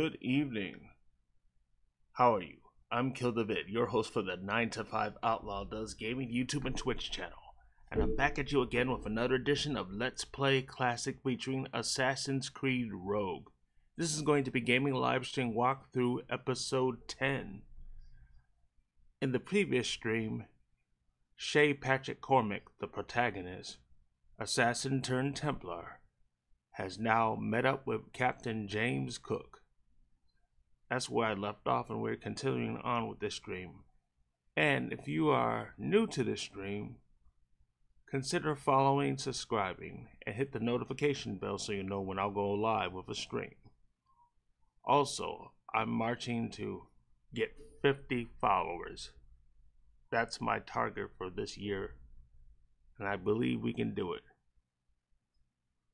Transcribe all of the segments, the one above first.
Good evening. How are you? I'm Kill David, your host for the 9 to 5 Outlaw Does Gaming YouTube and Twitch channel. And I'm back at you again with another edition of Let's Play Classic featuring Assassin's Creed Rogue. This is going to be Gaming Live Stream Walkthrough Episode 10. In the previous stream, Shay Patrick Cormac, the protagonist, assassin turned Templar, has now met up with Captain James Cook that's where I left off, and we're continuing on with this stream. And if you are new to this stream, consider following, subscribing, and hit the notification bell so you know when I'll go live with a stream. Also, I'm marching to get 50 followers. That's my target for this year, and I believe we can do it.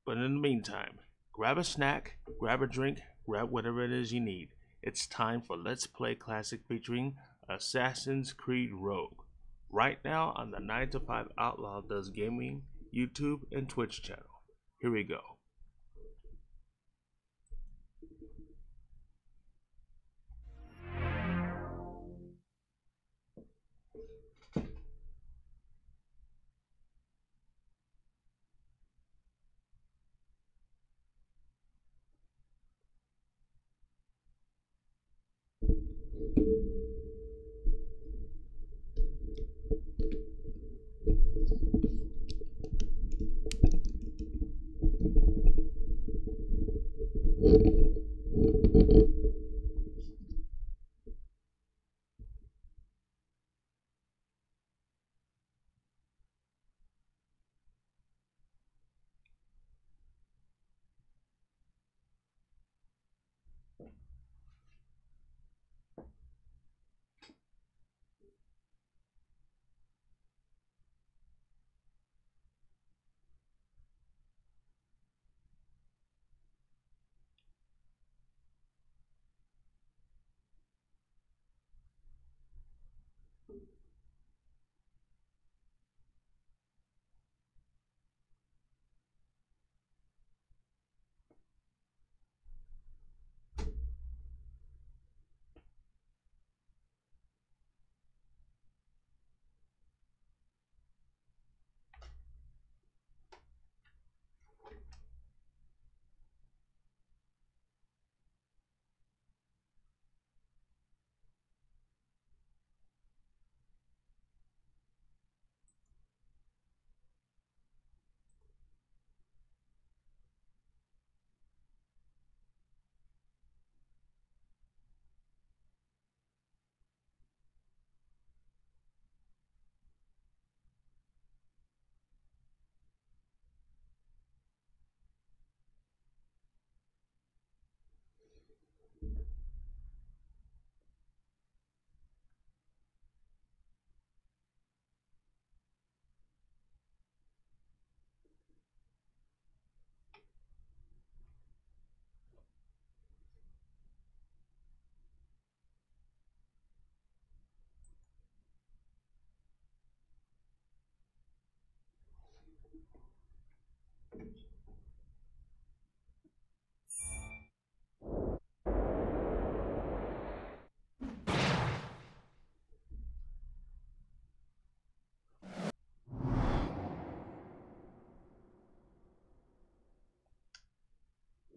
But in the meantime, grab a snack, grab a drink, grab whatever it is you need. It's time for Let's Play Classic featuring Assassin's Creed Rogue. Right now on the 9 to 5 Outlaw Does Gaming YouTube and Twitch channel. Here we go.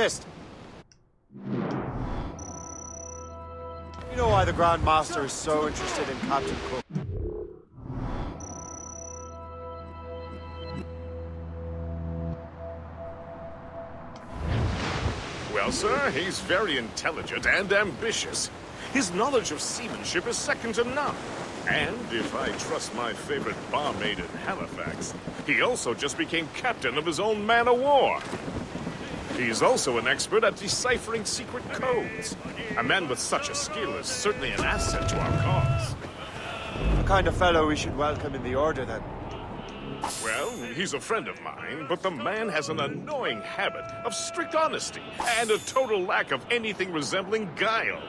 You know why the Grand Master is so interested in Captain Cook? Well, sir, he's very intelligent and ambitious. His knowledge of seamanship is second to none. And, if I trust my favorite barmaid in Halifax, he also just became captain of his own man-of-war. He's also an expert at deciphering secret codes. A man with such a skill is certainly an asset to our cause. The kind of fellow we should welcome in the Order, then. Well, he's a friend of mine, but the man has an annoying habit of strict honesty and a total lack of anything resembling guile.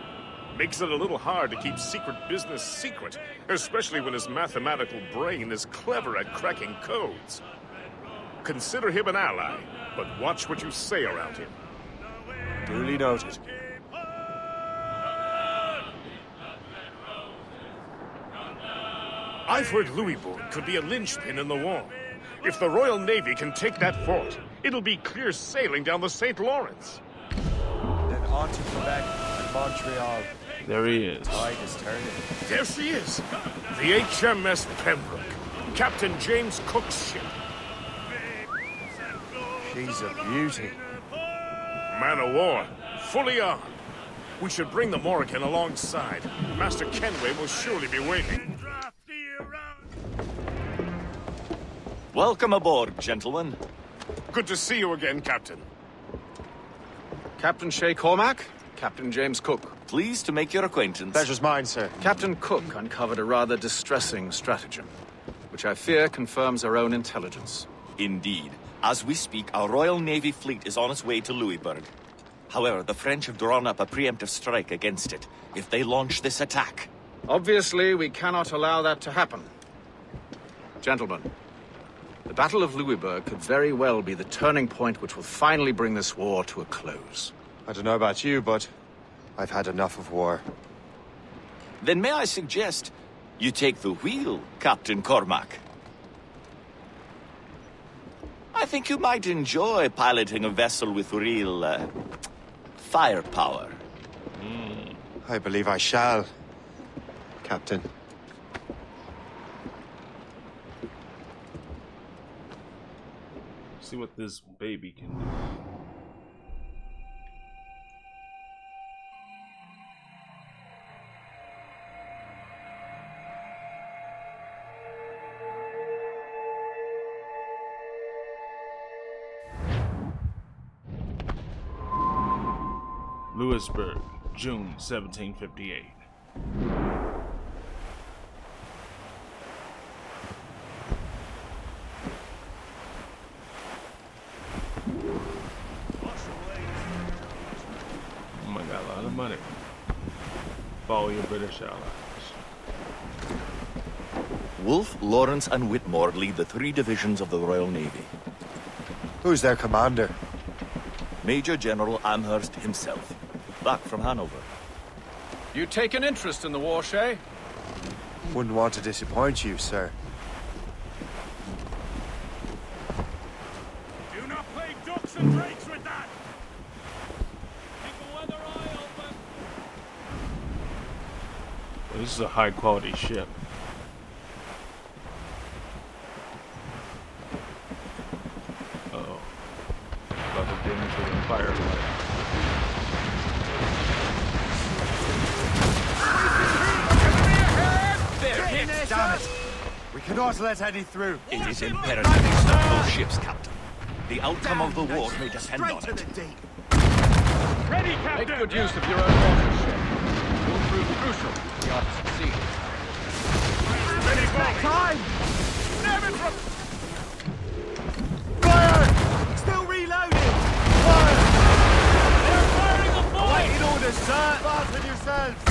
Makes it a little hard to keep secret business secret, especially when his mathematical brain is clever at cracking codes. Consider him an ally, but watch what you say around him. Duly noted. I've heard Louisbourg could be a linchpin in the war. If the Royal Navy can take that fort, it'll be clear sailing down the St. Lawrence. Then on to Quebec and Montreal. There he is. Tide is turning. There she is, the HMS Pembroke, Captain James Cook's ship. She's a beauty. Man of war, fully armed. We should bring the Morrigan alongside. Master Kenway will surely be waiting. Welcome aboard, gentlemen. Good to see you again, Captain. Captain Shay Cormac, Captain James Cook. Pleased to make your acquaintance. Pleasure's mine, sir. Captain Cook uncovered a rather distressing stratagem, which I fear confirms our own intelligence. Indeed. As we speak, our Royal Navy fleet is on its way to Louisbourg. However, the French have drawn up a preemptive strike against it if they launch this attack. Obviously, we cannot allow that to happen. Gentlemen, the Battle of Louisbourg could very well be the turning point which will finally bring this war to a close. I don't know about you, but I've had enough of war. Then may I suggest you take the wheel, Captain Cormac? I think you might enjoy piloting a vessel with real, uh, firepower. I believe I shall, Captain. See what this baby can do. Louisbourg, June 1758. Oh my god, a lot of money. Follow your British allies. Wolfe, Lawrence, and Whitmore lead the three divisions of the Royal Navy. Who's their commander? Major General Amherst himself, back from Hanover. You take an interest in the war, Shay? Wouldn't want to disappoint you, sir. Do not play ducks and drakes with that! Keep a weather eye Well, this is a high quality ship. Uh oh. About to get into the firefight. Damn it! We cannot let any through. It is imperative they stop those ships, Captain. The outcome of the war may depend on it. Make good use of your own water, Shay. It will prove crucial if we are to succeed. Fire! Still reloading! Fire! They're firing a boy! Awaiting orders, sir! Fasten yourselves!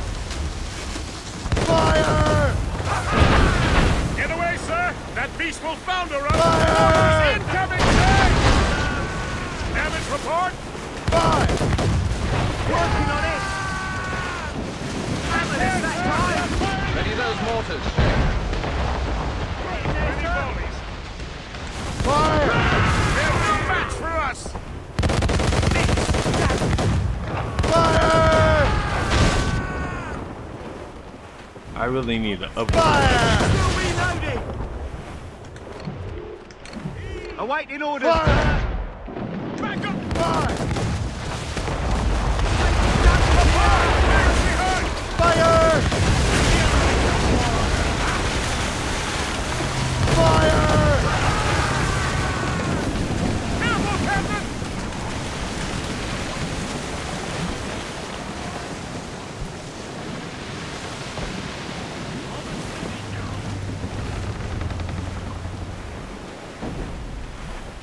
sir! That beast will founder us! Fire! Incoming, sir! Damage report! Fire! Working on it. Hammer it that. Ready those mortars. Ready volleys! Fire! They're no match for us! Fire! I really need to up. Fire! Still reloading. Awaiting orders. Fire! Back up! Fire! Behind! Fire! Fire! Careful, Captain!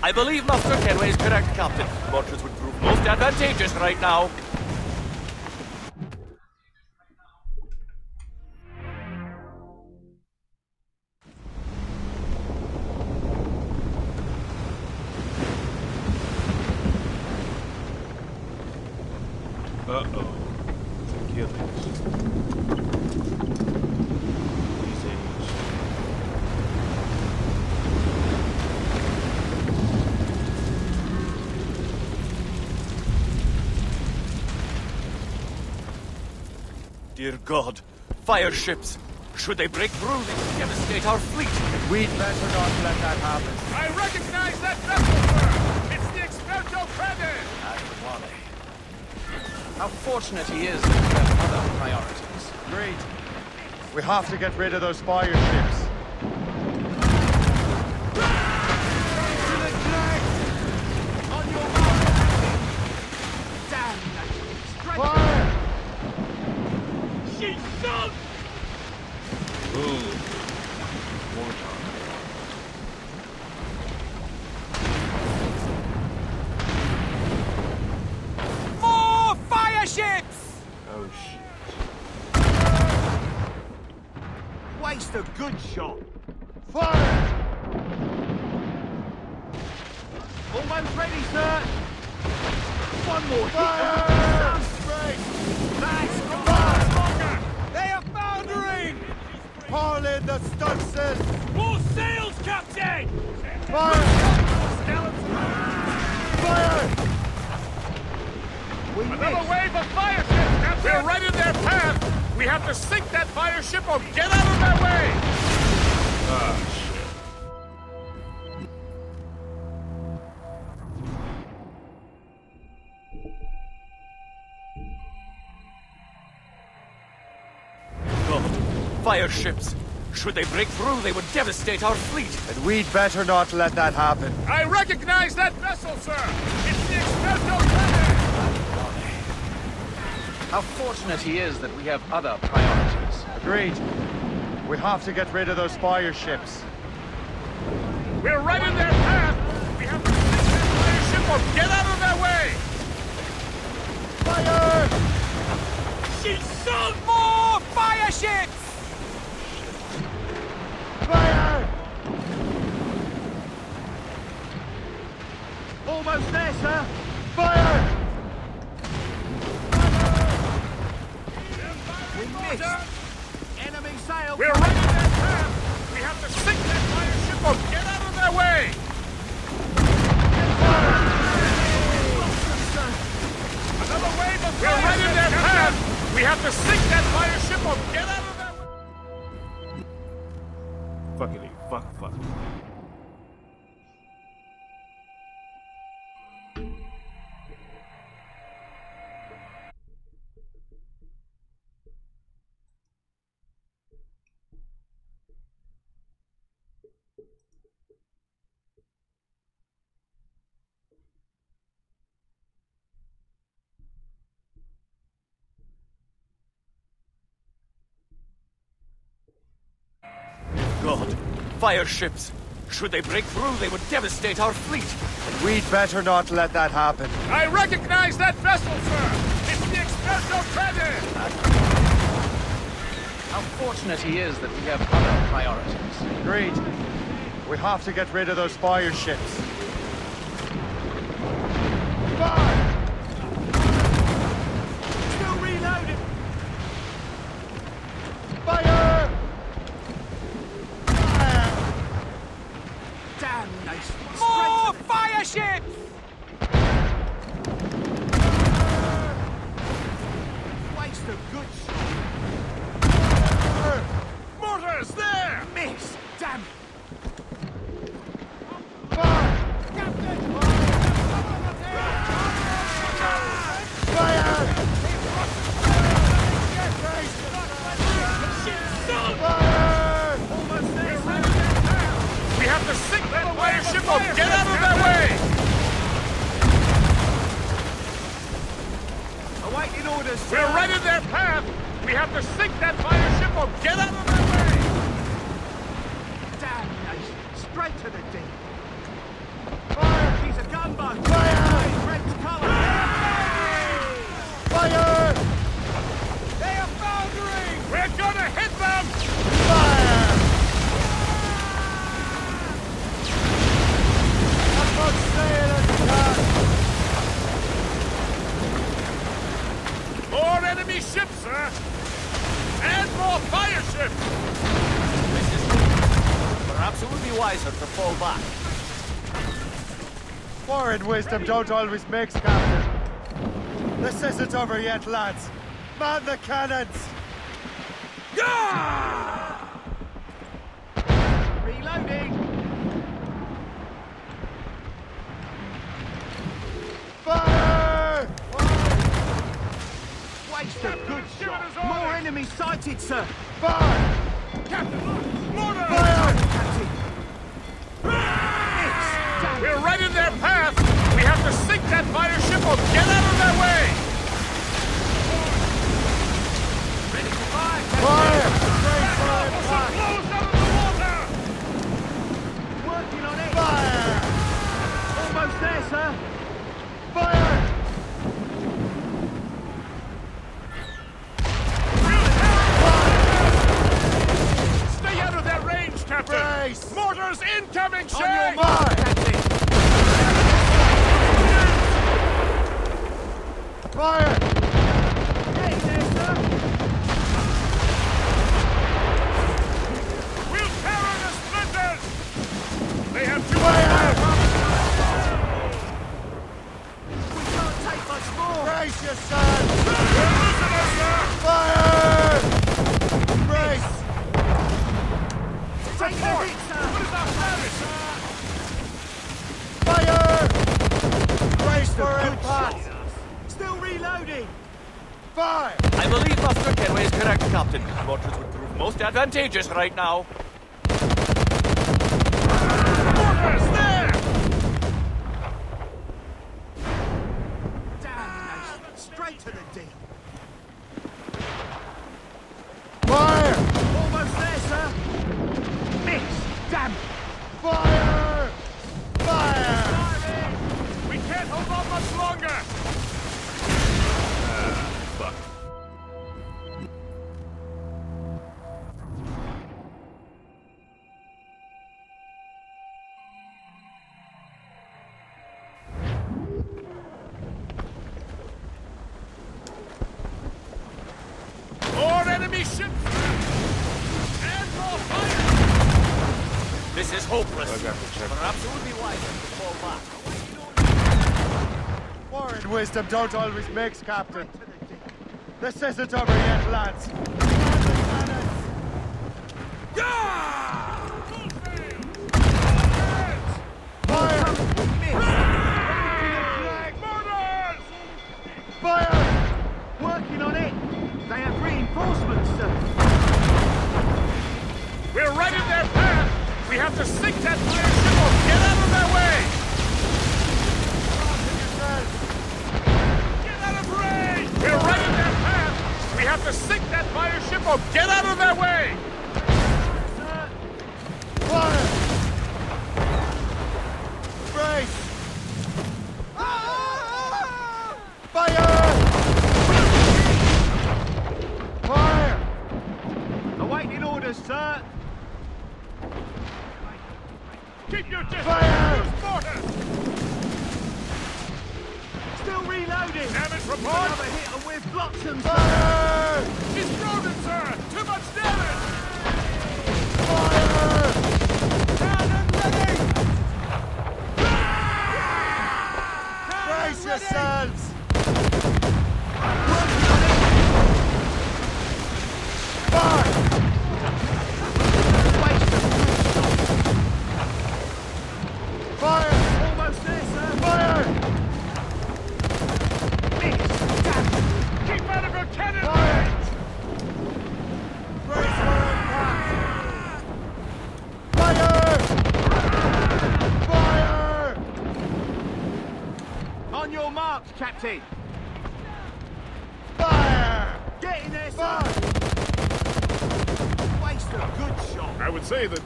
I believe Master Kenway is correct, Captain. Mortars would prove most advantageous right now. Dear God, fire ships. Should they break through, they could devastate our fleet. We'd better not let that happen. I recognize that vessel, sir! It's the Experto Crede! How fortunate he is that we have other priorities. Agreed. We have to get rid of those fire ships. Fire ships. Should they break through, they would devastate our fleet. And we'd better not let that happen. I recognize that vessel, sir! It's the Experto Crede! How fortunate he is that we have other priorities. Agreed. We have to get rid of those fire ships. We're right in their path! We have to sink that fire ship or get out of their way! Fire! She's sunk! More fire ships. Almost there, sir. Fire! We missed. Enemy sail. We're right in their path! We have to sink that fire ship or get out of their way! Another wave of We're right in their path! We have to sink that fire ship or get out of their way! Fuckity. Fuck. Fuck. fire ships. Should they break through, they would devastate our fleet. We'd better not let that happen. I recognize that vessel, sir! It's the Experto Crede! How fortunate he is that we have other priorities. Agreed. We have to get rid of those fire ships. Fire! wisdom don't always mix, Captain. This isn't over yet, lads. Man the cannons! contagious right now. don't always mix, Captain. This isn't over yet, lads.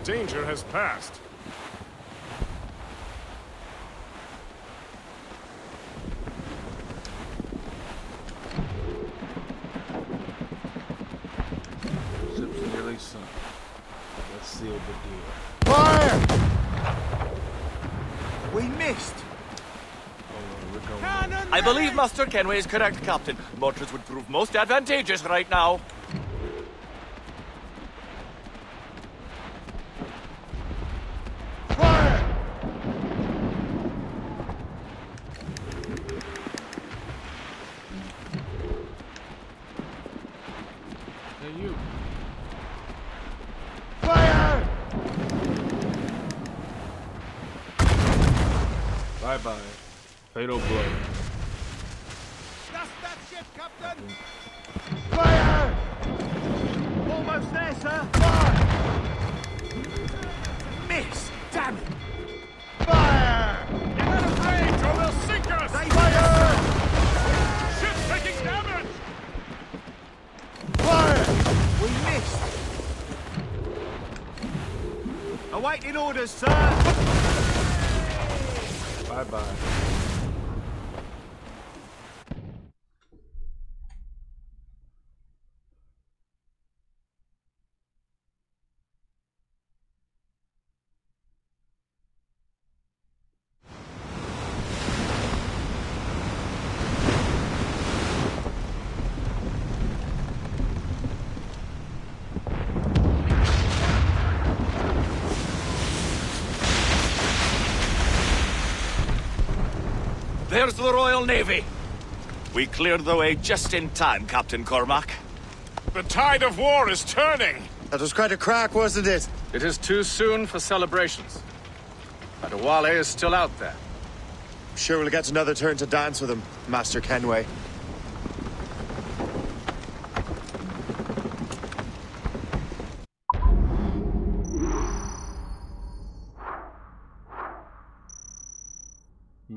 Danger has passed. Ship's nearly sunk. Let's seal the deal. Fire! We missed! Hold on, we're going. Cannon I believe Master Kenway is correct, Captain. Mortars would prove most advantageous right now. Awaiting orders, There's the Royal Navy. We cleared the way just in time, Captain Cormac. The tide of war is turning! That was quite a crack, wasn't it? It is too soon for celebrations. But Adewale is still out there. Sure we'll get another turn to dance with him, Master Kenway.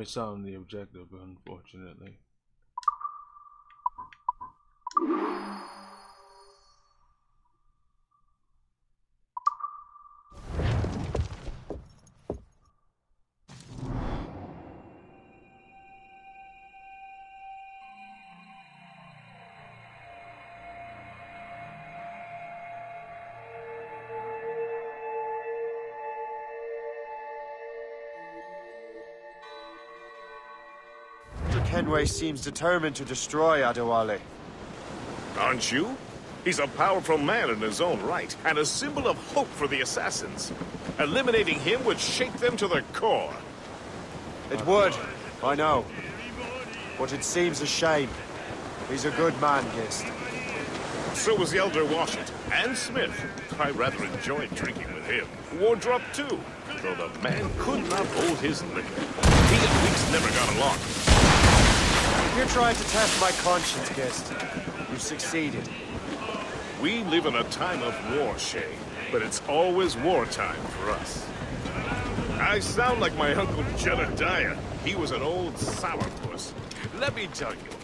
Miss out on the objective, unfortunately. Kenway seems determined to destroy Adewale. Aren't you? He's a powerful man in his own right, and a symbol of hope for the assassins. Eliminating him would shake them to the core. It would, I know. But it seems a shame. He's a good man, Gist. So was the Elder Washington, and Smith. I rather enjoyed drinking with him. Wardrop, too, though the man could not hold his liquor. He and Weeks never got along. You're trying to test my conscience, Gist. You've succeeded. We live in a time of war, Shay, but it's always wartime for us. I sound like my uncle Jedediah. He was an old sourpuss. Let me tell you,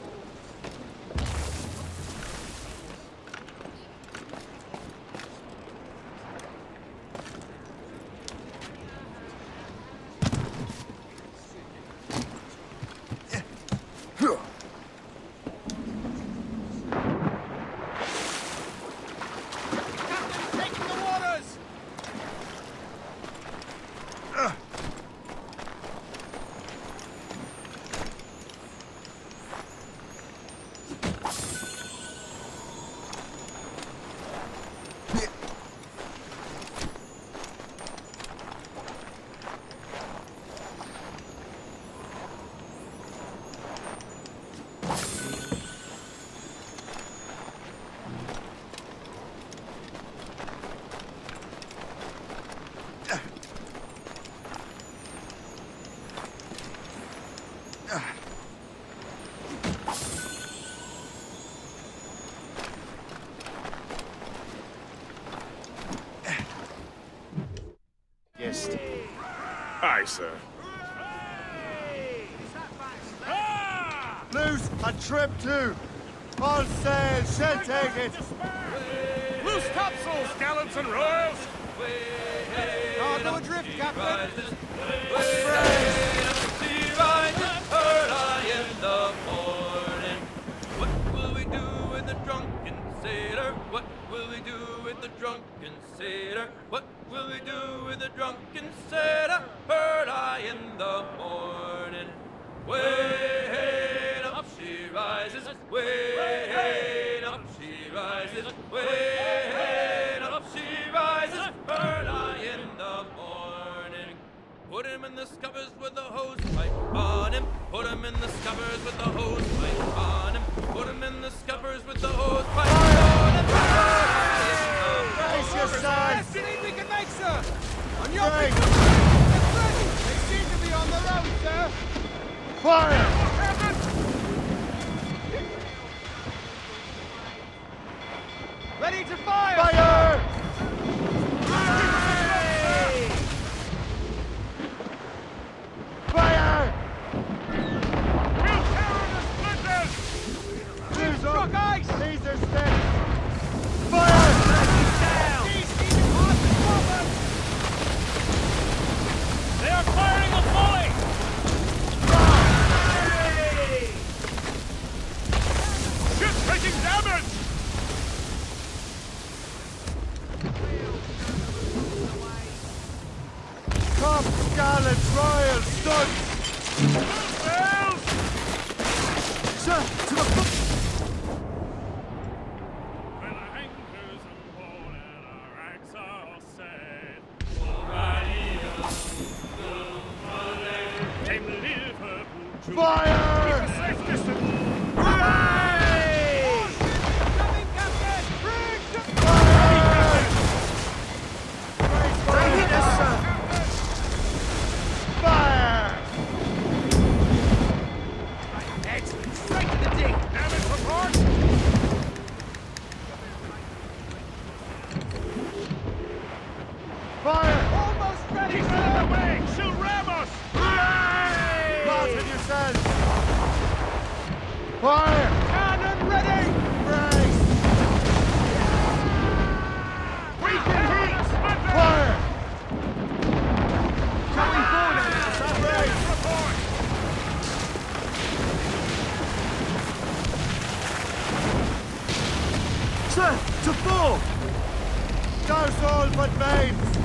chocolate veins!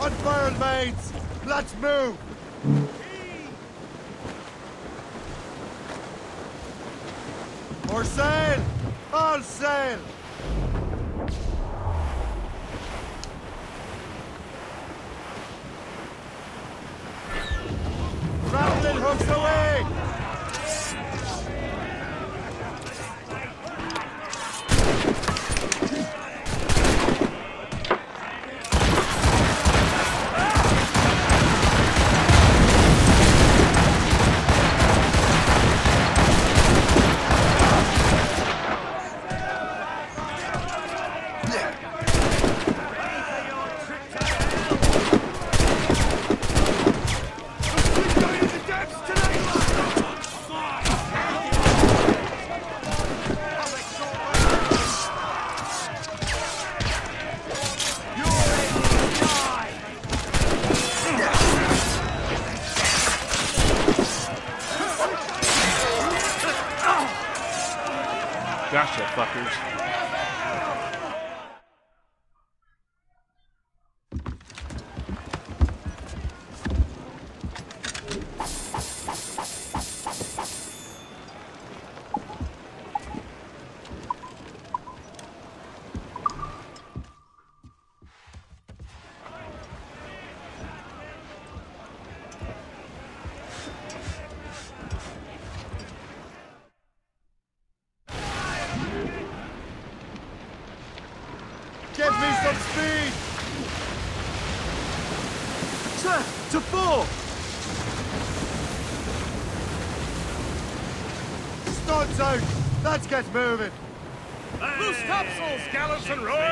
On fire, mates! Let's move! For sail, All sail. Let's get moving. Loose topsails, gallows and roll!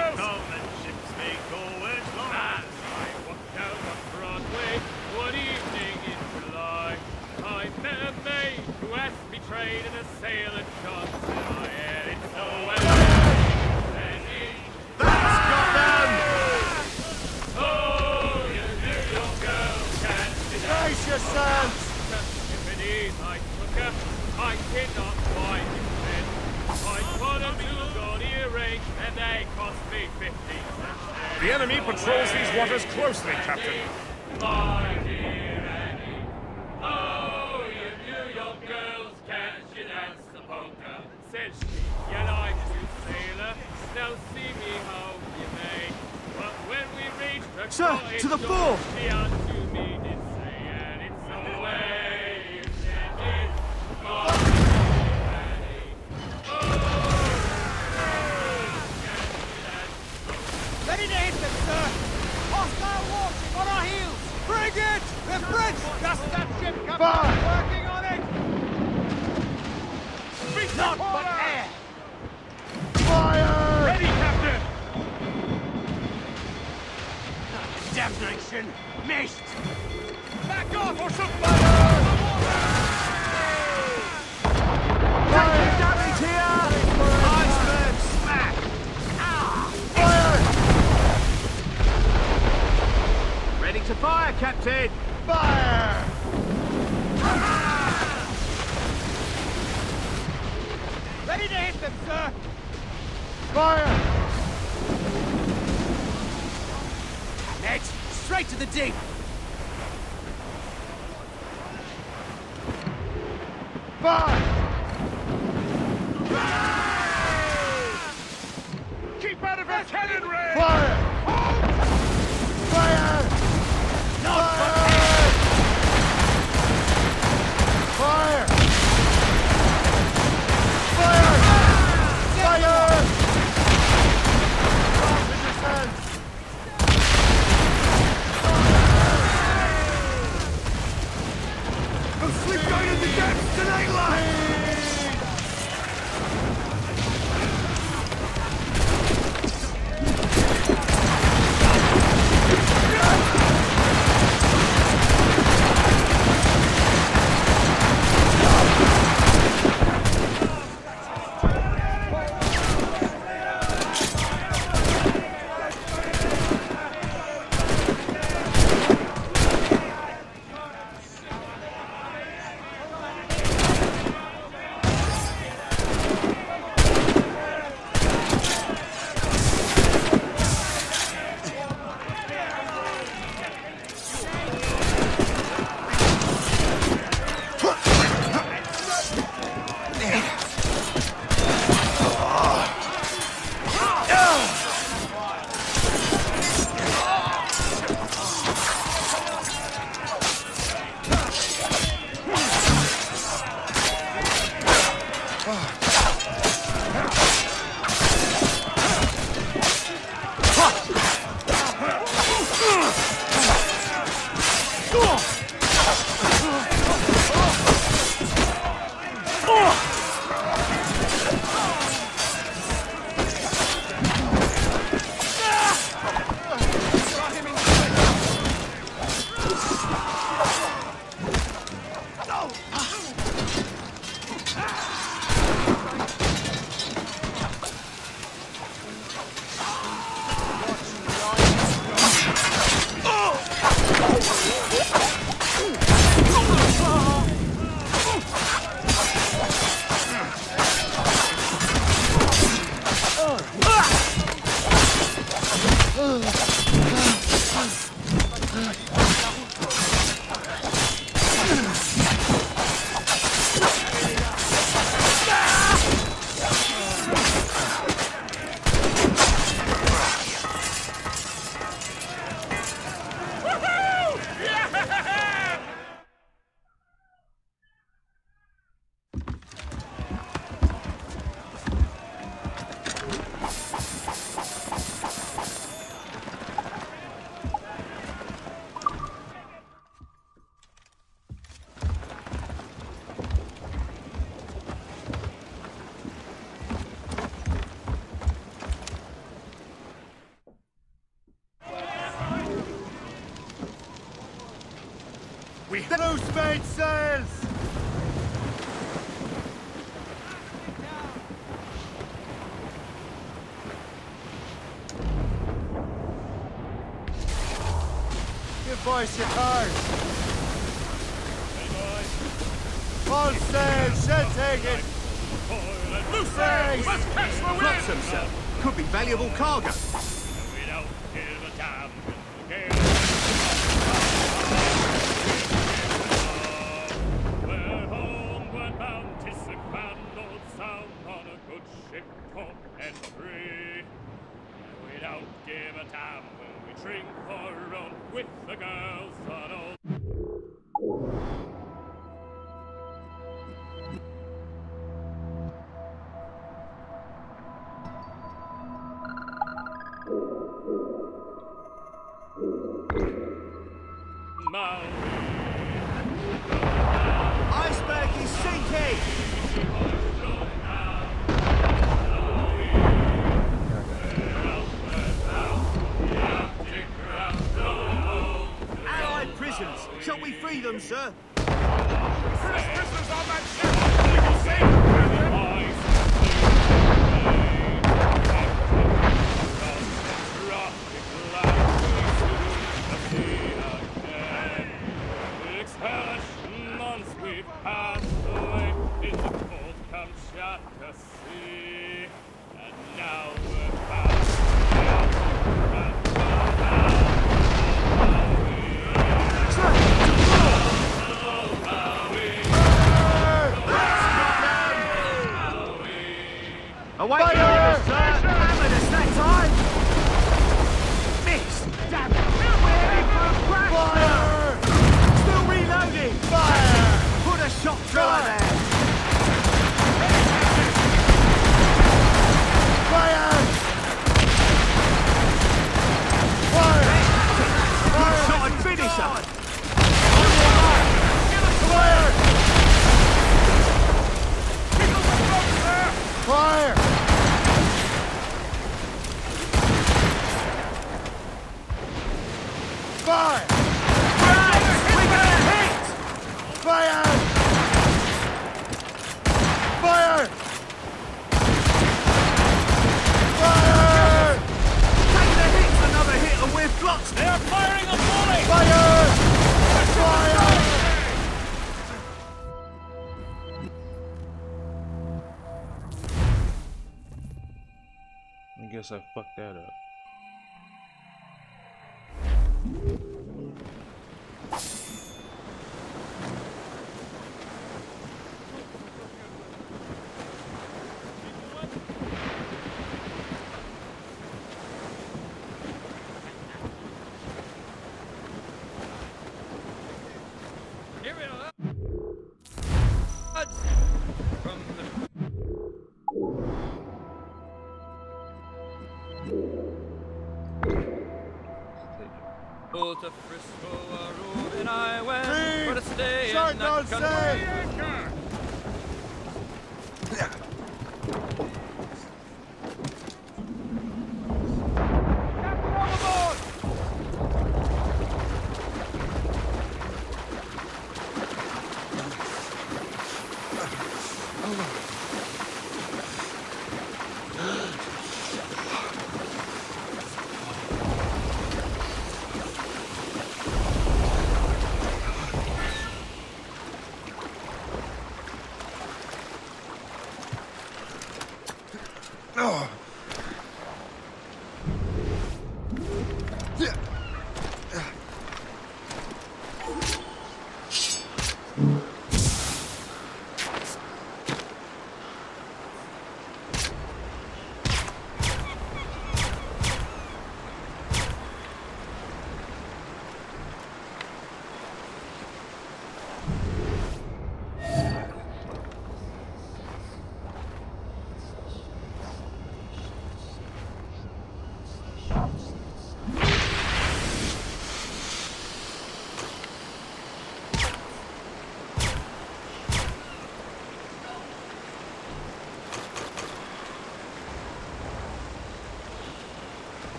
Guess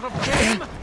sort of game?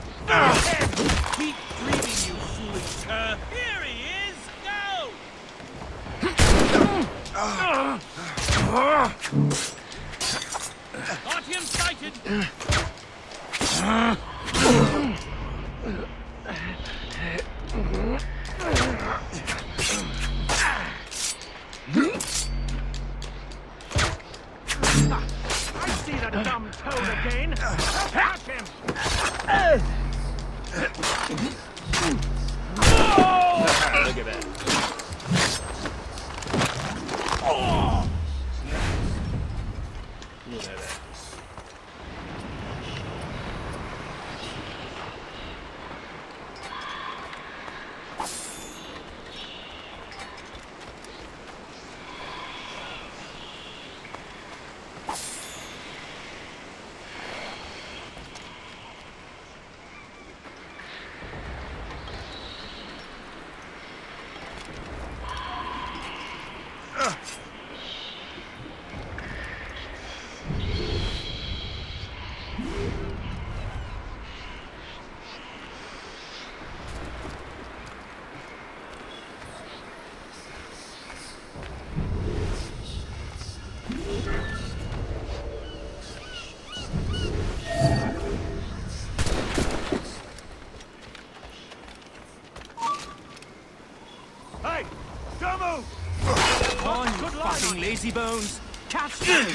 Fucking lazy bones! Catch man!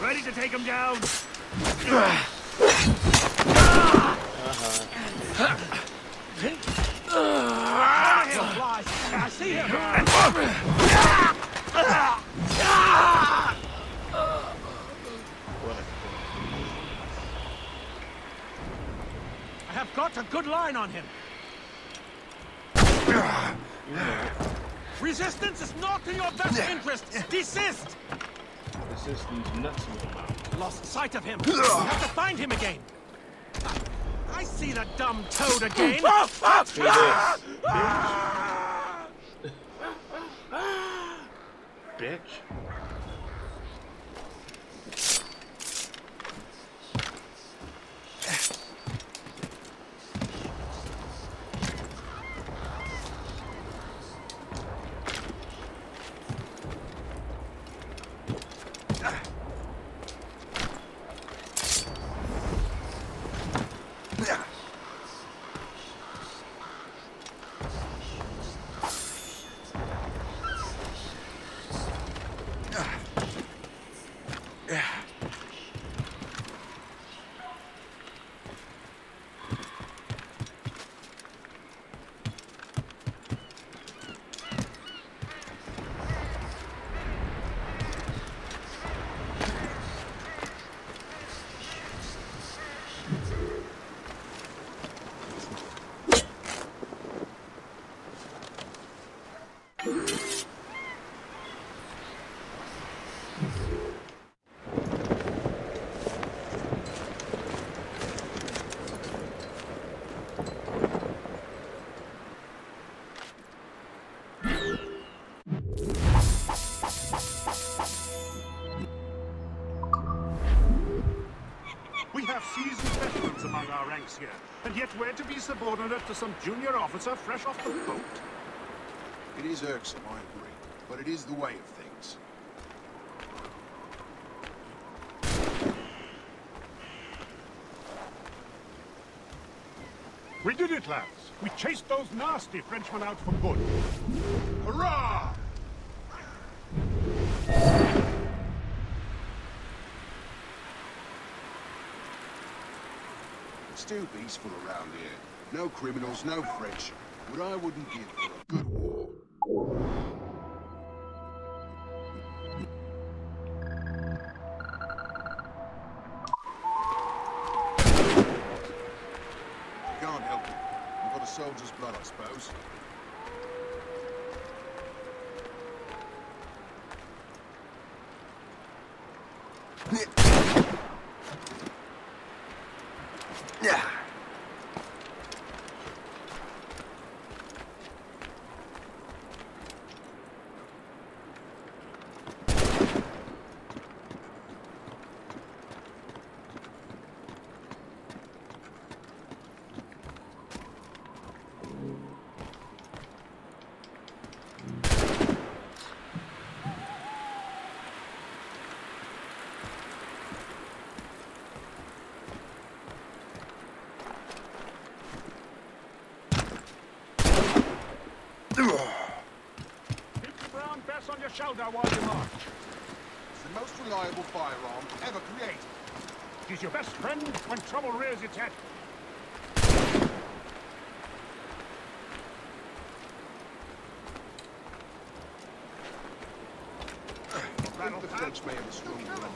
Ready to take him down? I see him! I have got a good line on him. Resistance is not in your best interest. Desist. This these nuts in your mouth. Lost sight of him. We have to find him again. I see the dumb toad again. Bitch. We have seasoned veterans among our ranks here, and yet we're to be subordinate to some junior officer fresh off the boat. It is irksome, I agree, but it is the way of things. We did it, lads. We chased those nasty Frenchmen out for good. Hurrah! Too peaceful around here. No criminals, no French. What I wouldn't give for is your best friend when trouble rears its head. The French may have a strong arm.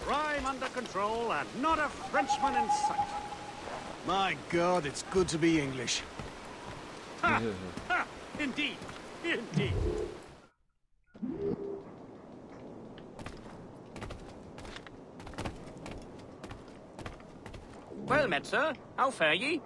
Crime under control and not a Frenchman in sight. My God, it's good to be English. Ha! ha! Indeed. Indeed. Well met, sir. How fare ye?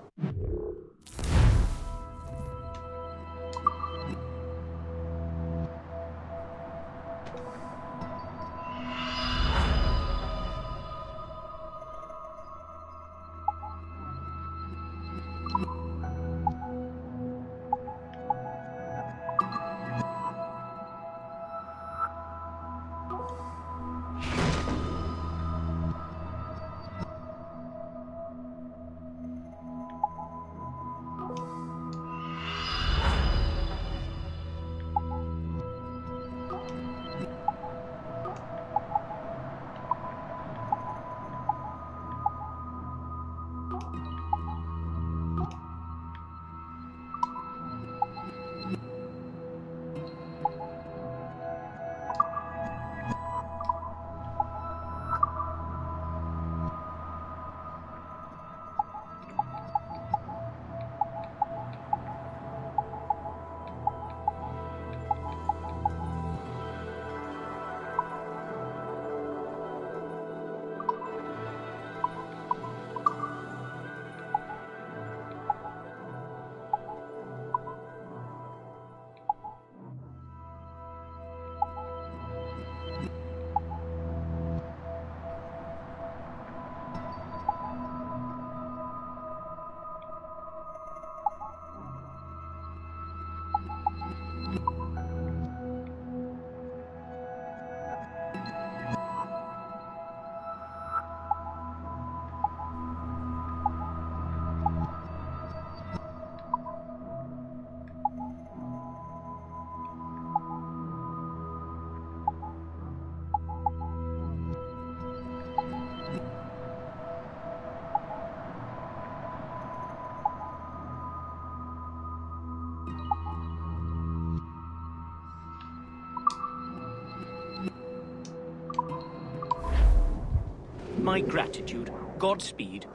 My gratitude. Godspeed.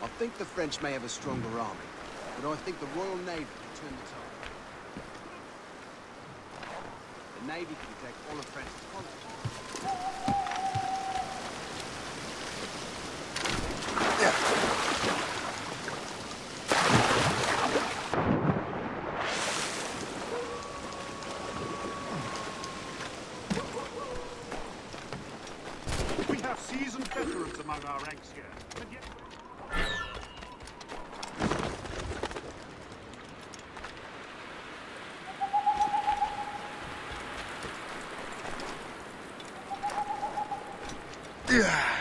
I think the French may have a stronger army, but I think the Royal Navy can turn the tide. The Navy can protect all of France's. We have seasoned veterans among our ranks here. And yet... Caught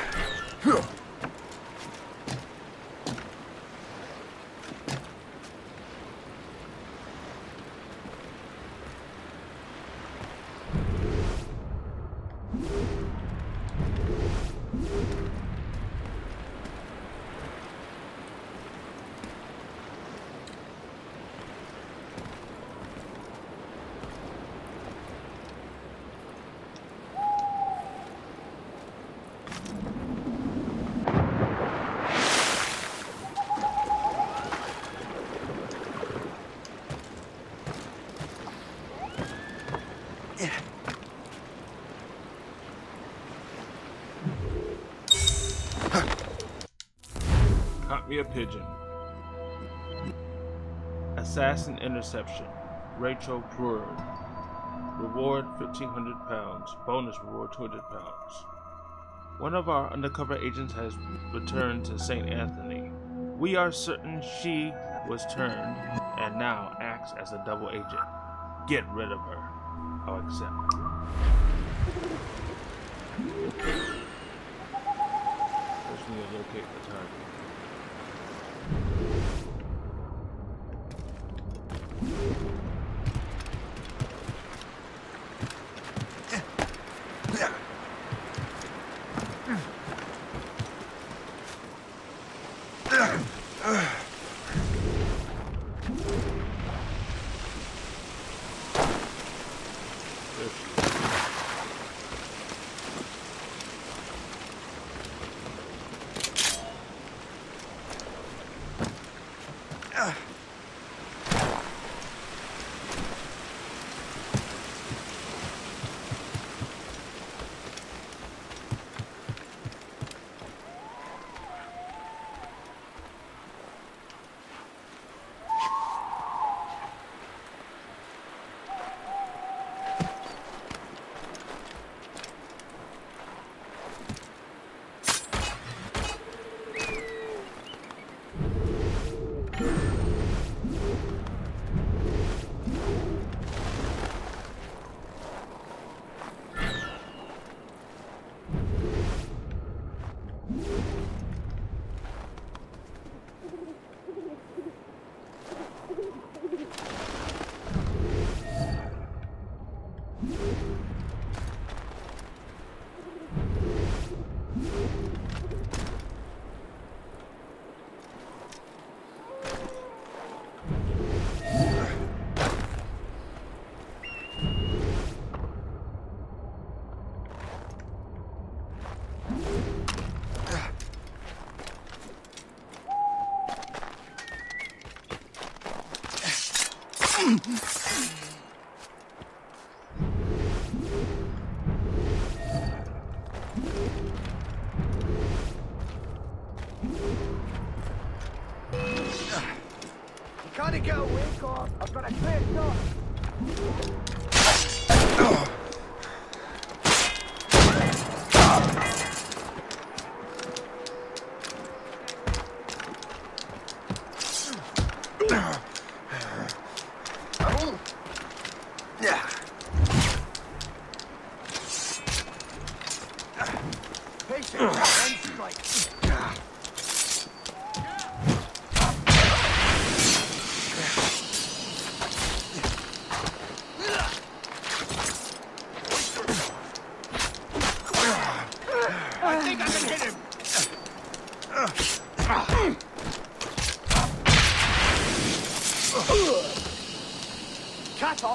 a pigeon. Assassin interception. Rachel Brewer. Reward 1500 pounds. Bonus reward 200 pounds. One of our undercover agents has returned to St. Anthony. We are certain she was turned and now acts as a double agent. Get rid of her. I'll accept. First, we locate the target.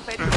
feliz.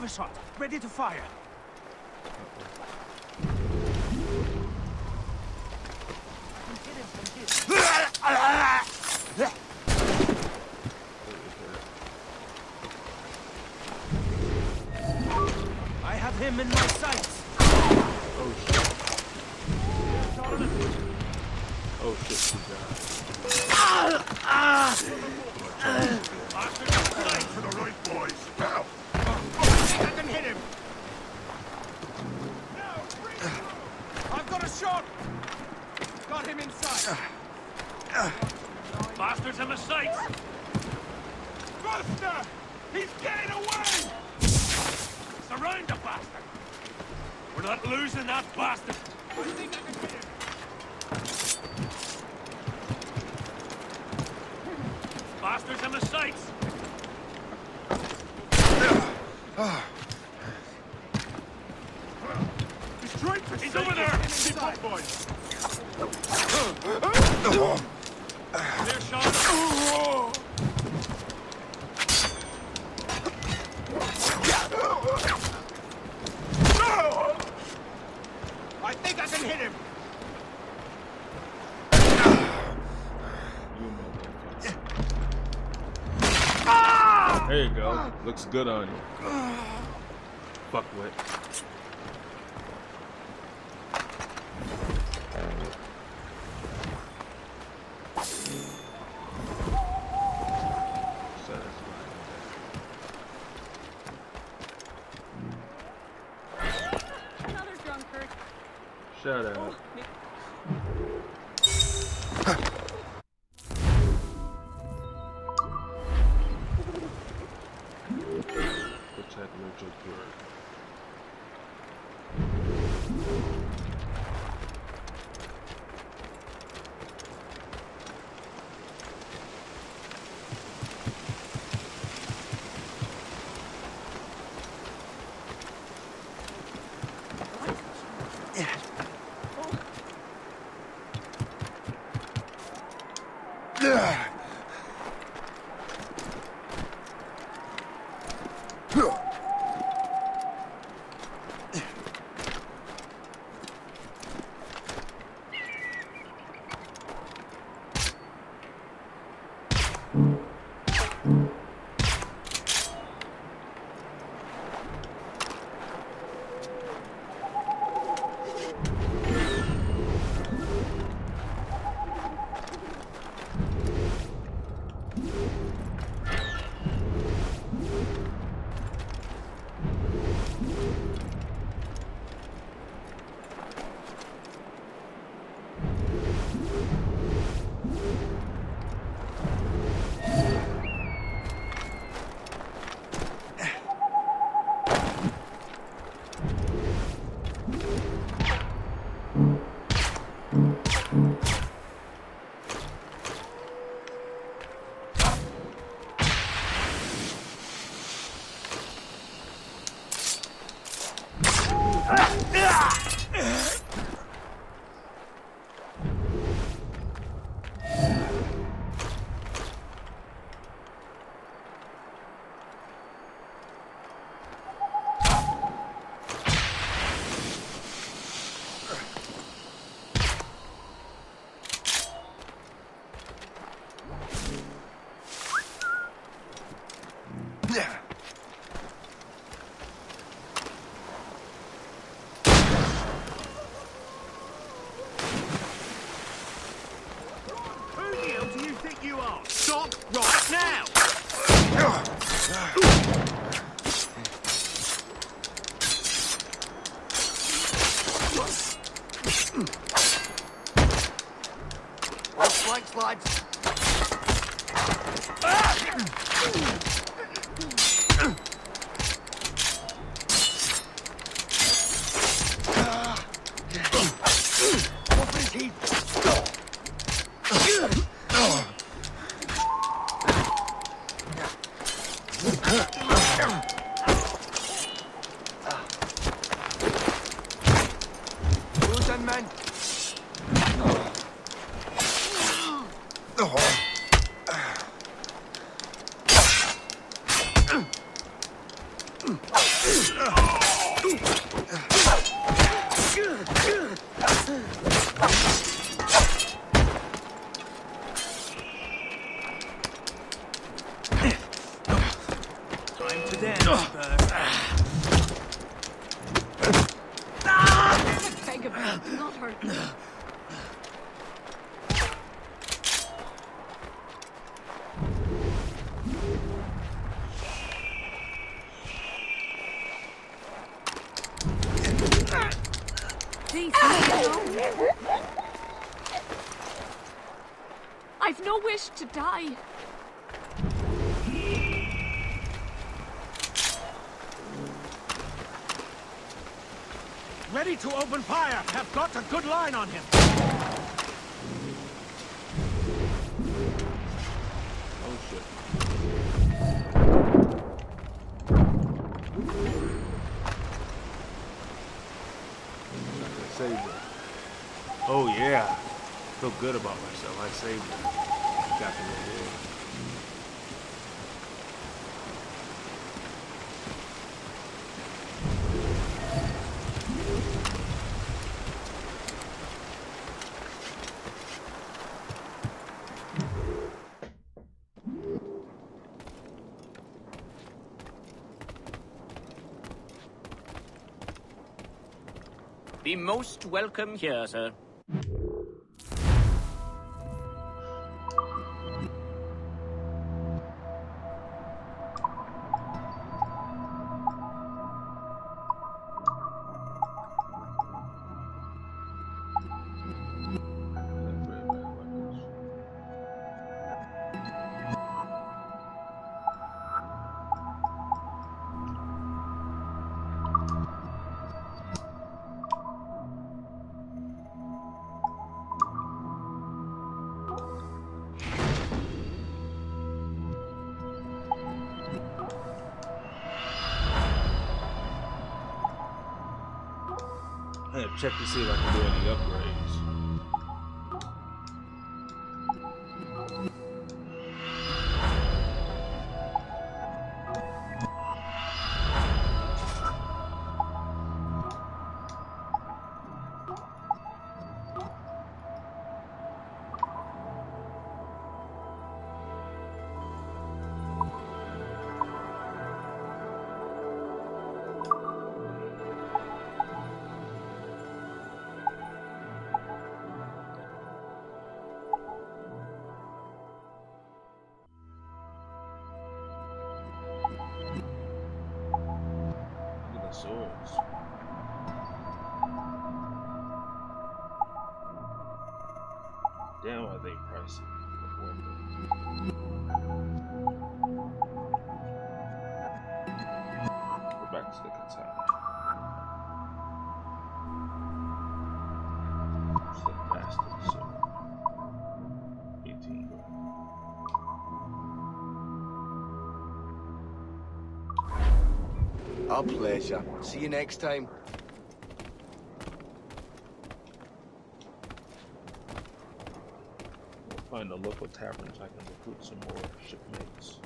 Heavy shot, ready to fire. Hostiles on the sights! Destroyed for He's over there! He's boys! Clear! I think I can hit him! Looks good on you. Fuck with. to die. Ready to open fire. Have got a good line on him. Be most welcome here, sir. Check to see if I can do any upgrades. See you next time. We'll find a local tavern so I can recruit some more shipmates.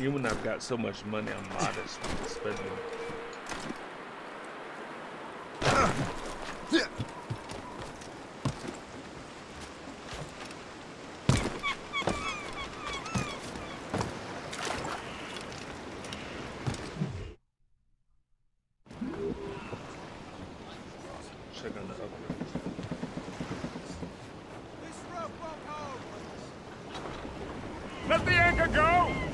Even when I've got so much money, I'm modest spending. Check on the upgrades. Let the anchor go!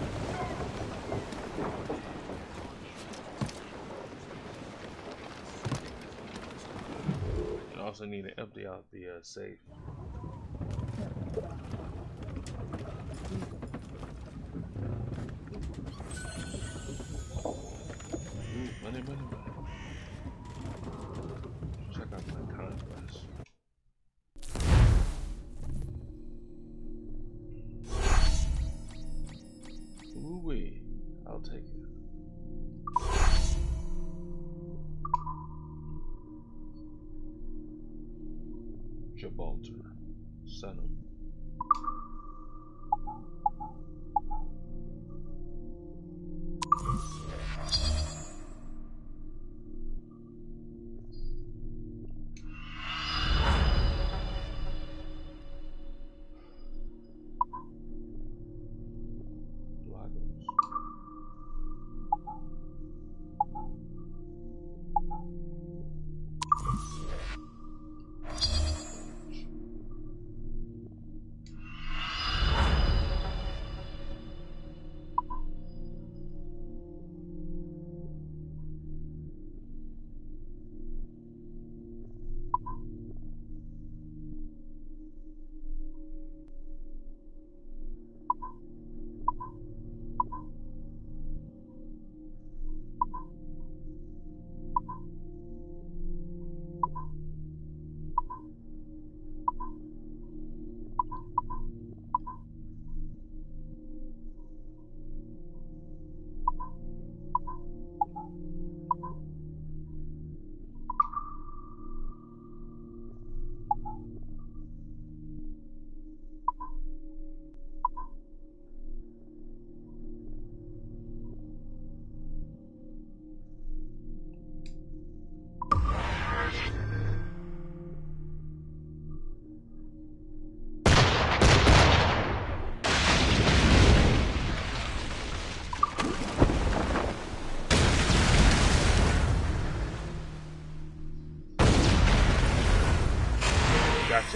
Need to empty out the uh, safe. Gibraltar,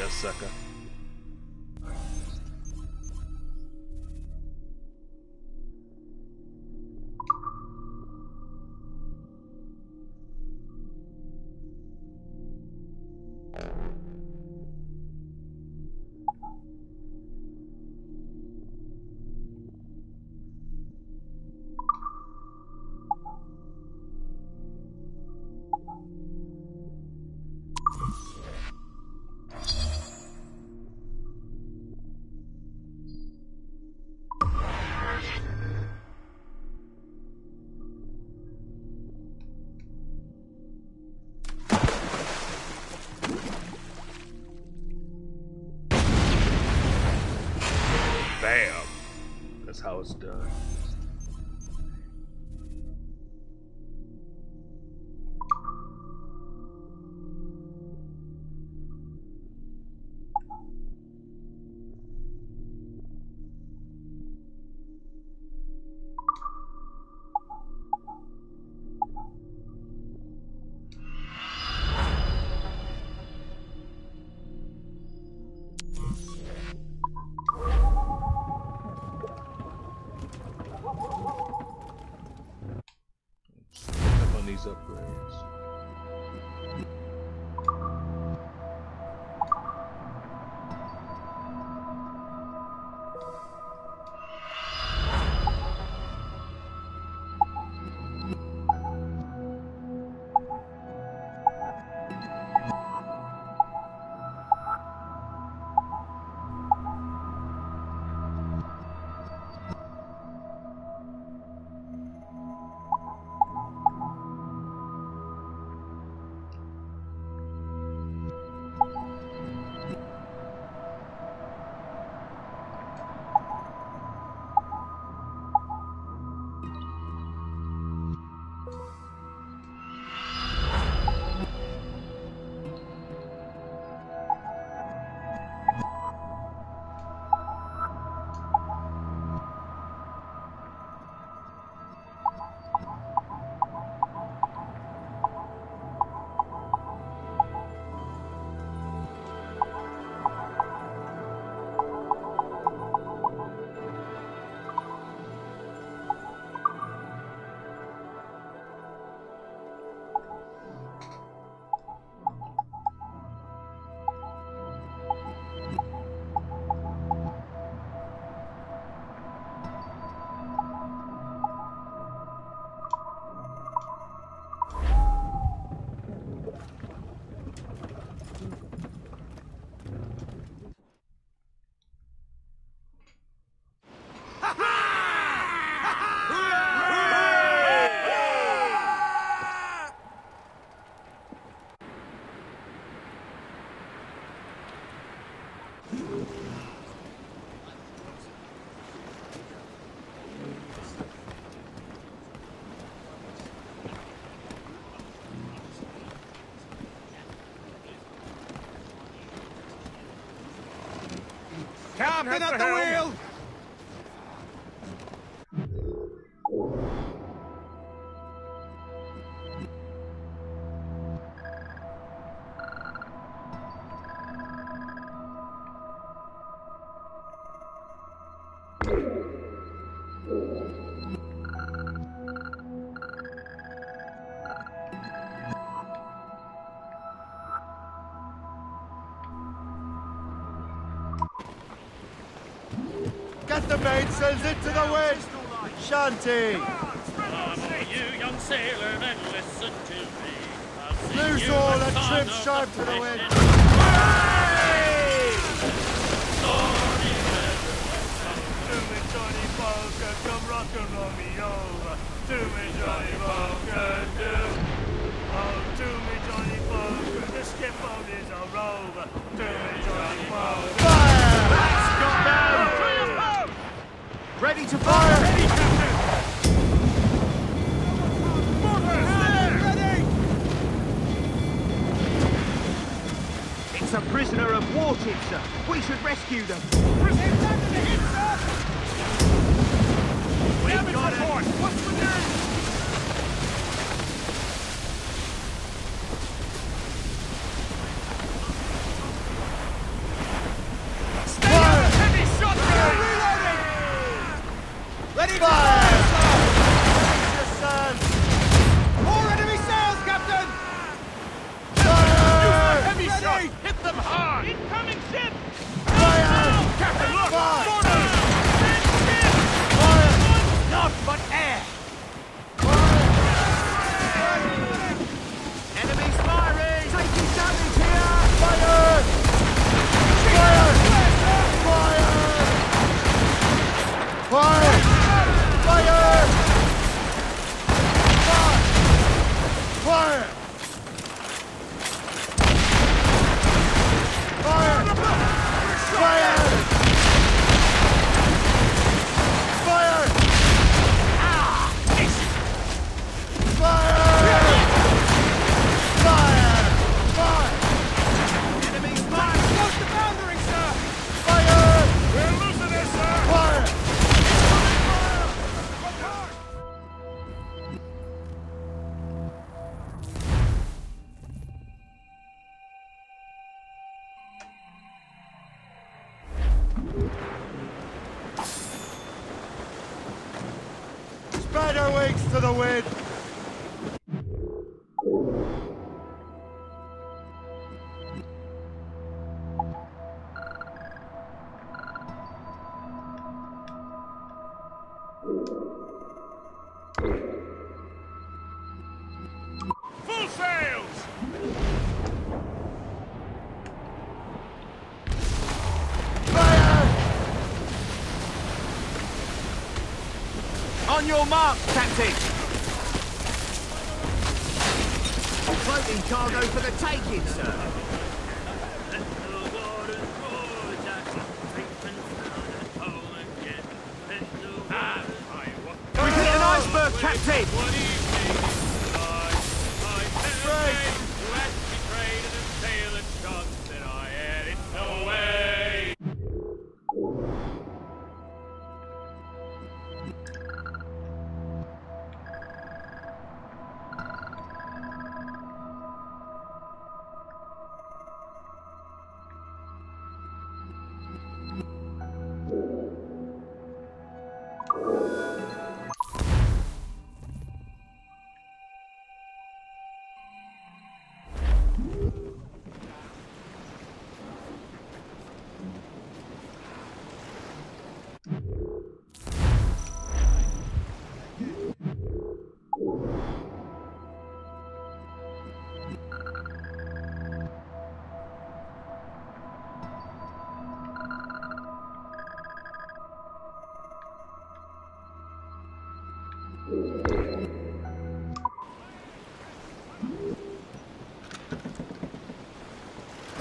Gotcha, sucker. It's done. Penatão, hein? Mainsails into the! Shanty! you young listen to me. All and trim sharp to the wind! Johnny come me. To me, Johnny Boker, do. Oh, me, Johnny the skip is a rover. To me, Johnny Boker. Ready to fire! Ready, Captain! Ready! It's a prisoner of war, Chipser. We should rescue them. Hit, sir! We've got report. What's the name? your mind.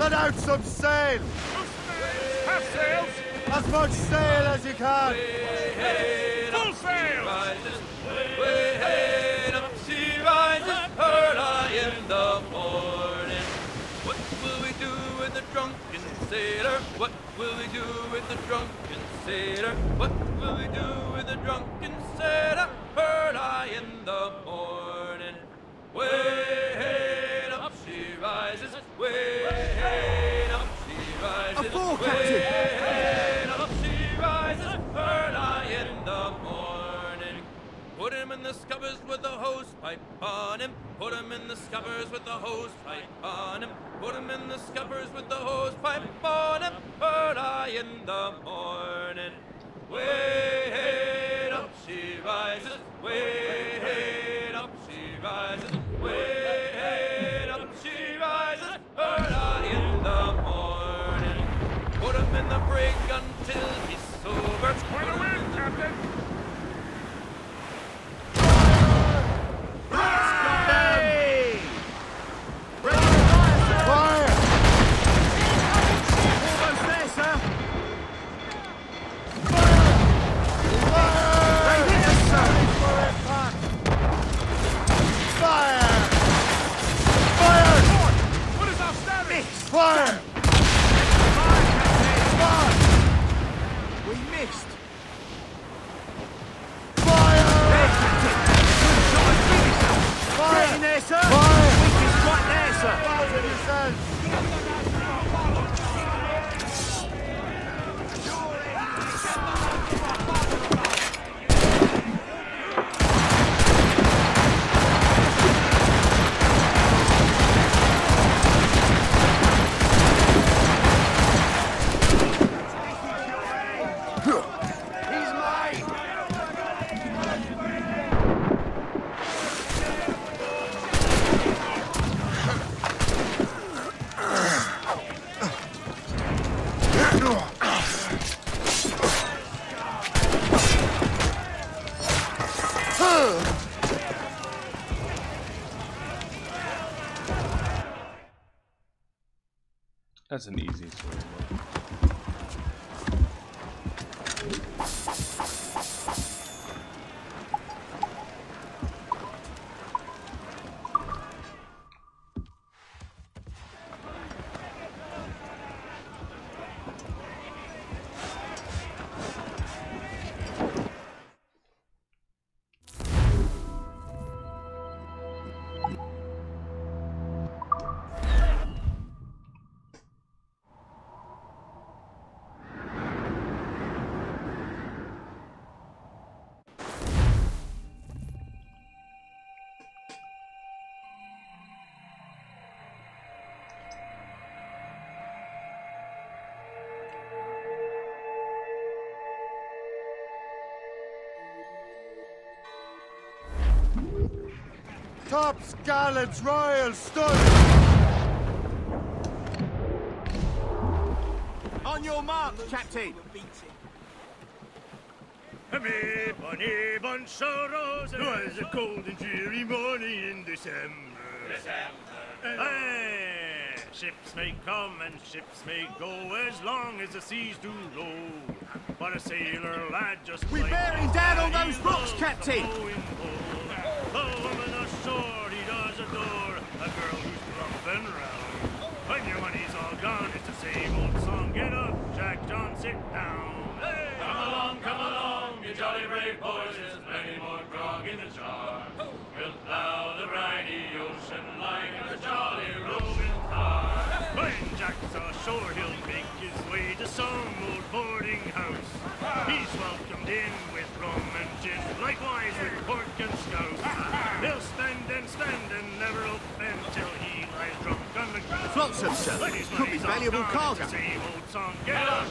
Let out some sail! Half sails! As much sail as you can! Full sails! Way hey, up she rises early in the morning. What will we do with the drunken sailor? What will we do with the drunken sailor? What will we do with the drunken sailor? Heard I in Way up she rises, heard I in the morning. Put him in the scuppers with the hose pipe on him. Put him in the scuppers with the hose pipe on him. Put him in the scuppers with the hose pipe on him. Heard I in the morning. Way up she rises, way Fire! That's an easy Top Scallops Royal Stud! On your mark, Captain. Me bunny bunch of roses. It was a cold and dreary morning in December. December. Hey, ships may come and ships may go as long as the seas do roll. But a sailor lad just We're bearing down on those rocks, loves Captain. The blowing bowl. The woman ashore he does adore, a girl who's plump and round. When your money's all gone, it's the same old song. Get up, Jack John, sit down. Hey! Come along, come along, you jolly brave boys, there's plenty more grog in the jar. We'll plow the briny ocean like a jolly roving car. When Jack's ashore, he'll make his way to some old boarding house. He's welcomed in with rum and gin, likewise with pork and scouse. And never open till he lies drunk on the ground. Flotsam, sir. Could be valuable cargo. Same old song. Get up,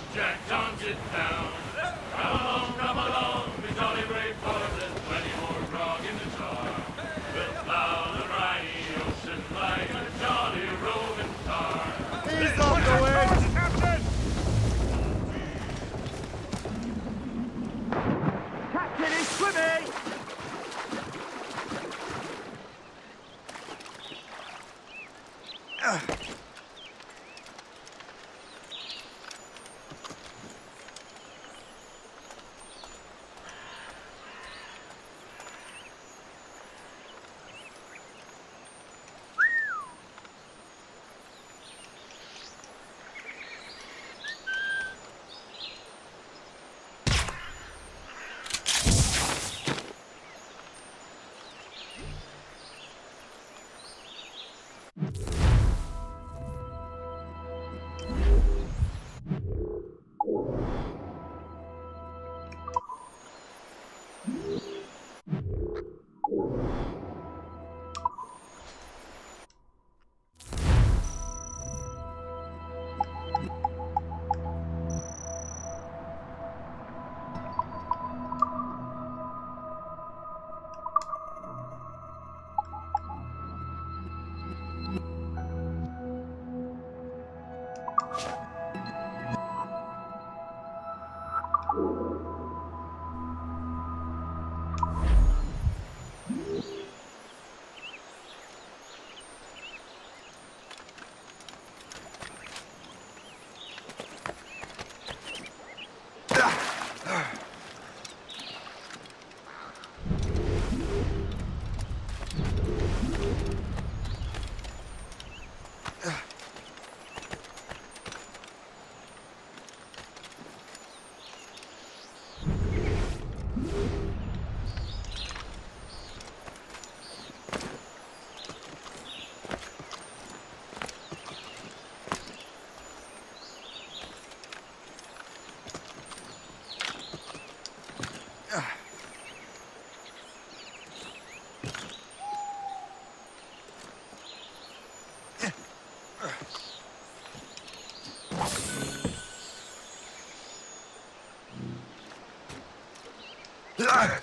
Ugh!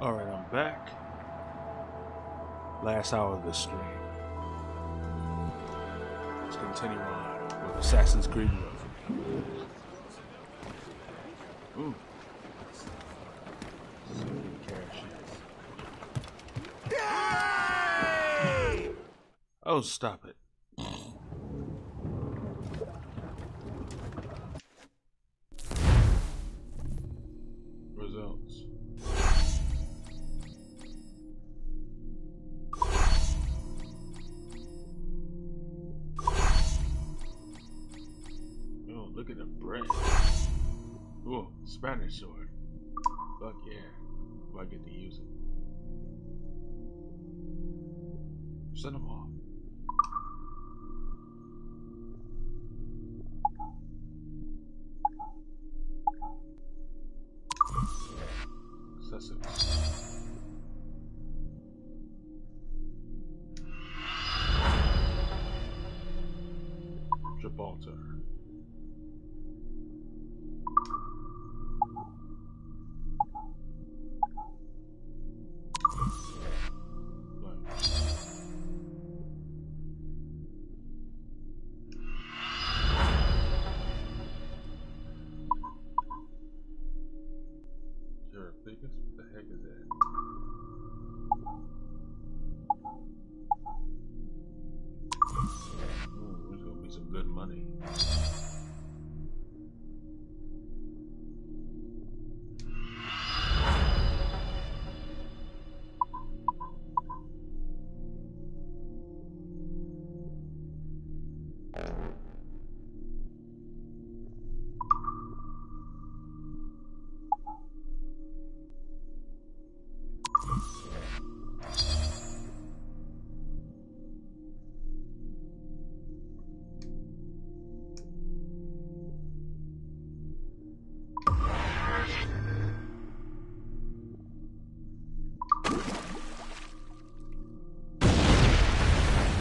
Alright, I'm back. Last hour of the stream. Let's continue on with Assassin's Creed. Ooh. Oh, stop it.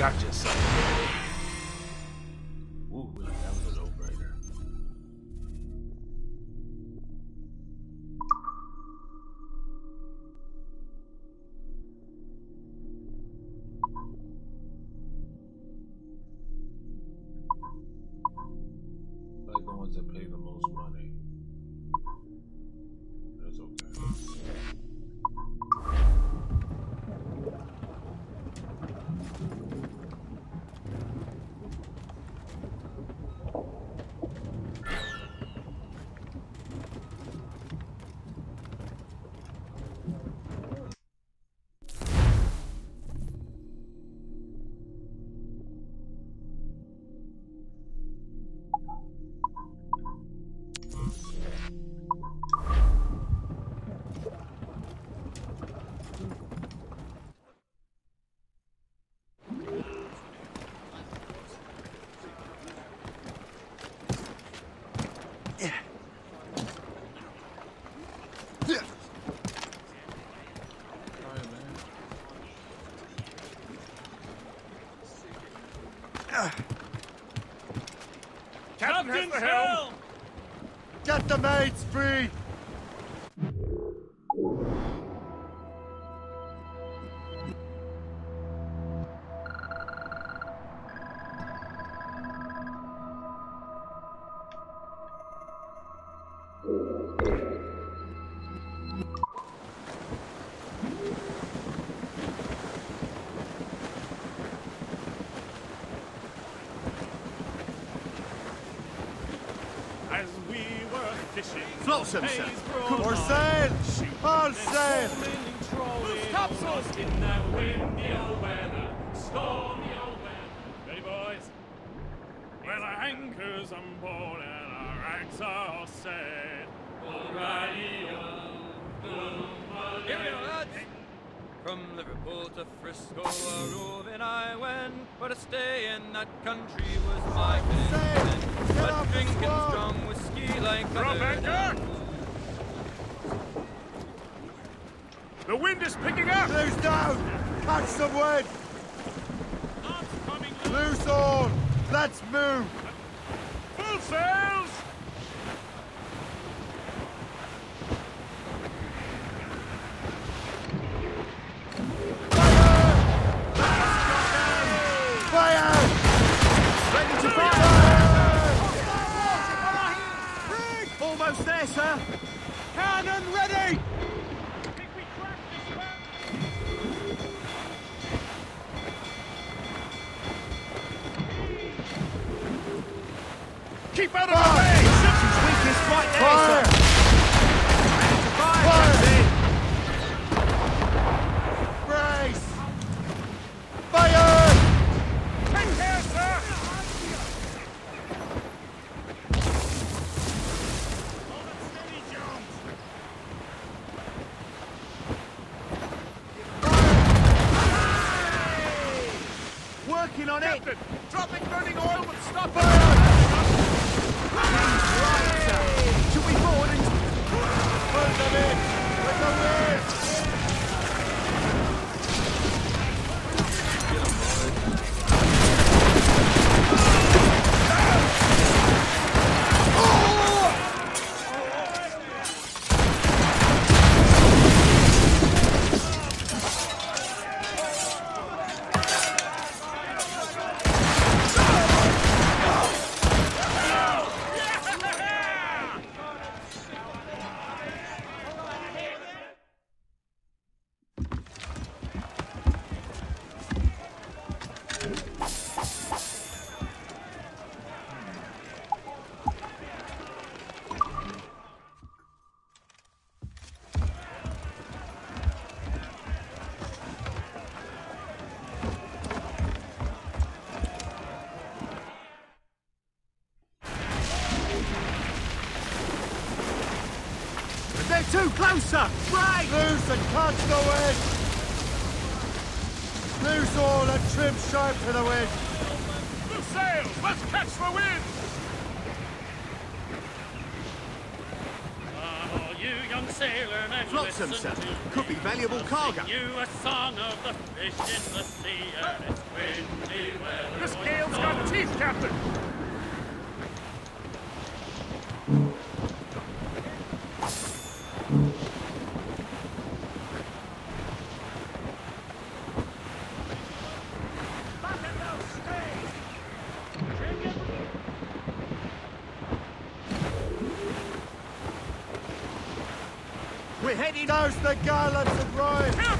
Gotcha, son. Captain has helm! Get the mates free! Weather, stormy old weather. Ready, boys? Well, our anchors on board and our anchors are set. Alrighty, uh, Here we are, lads. From Liverpool to Frisco, a roving I went, but a stay in that country was my consent. But drinking strong whiskey like Drop anchor! Is picking up! Loose down! Catch some wind! Loose all! Let's move! Captain! Dropping burning oil would stop her! There's the garlands of Rome.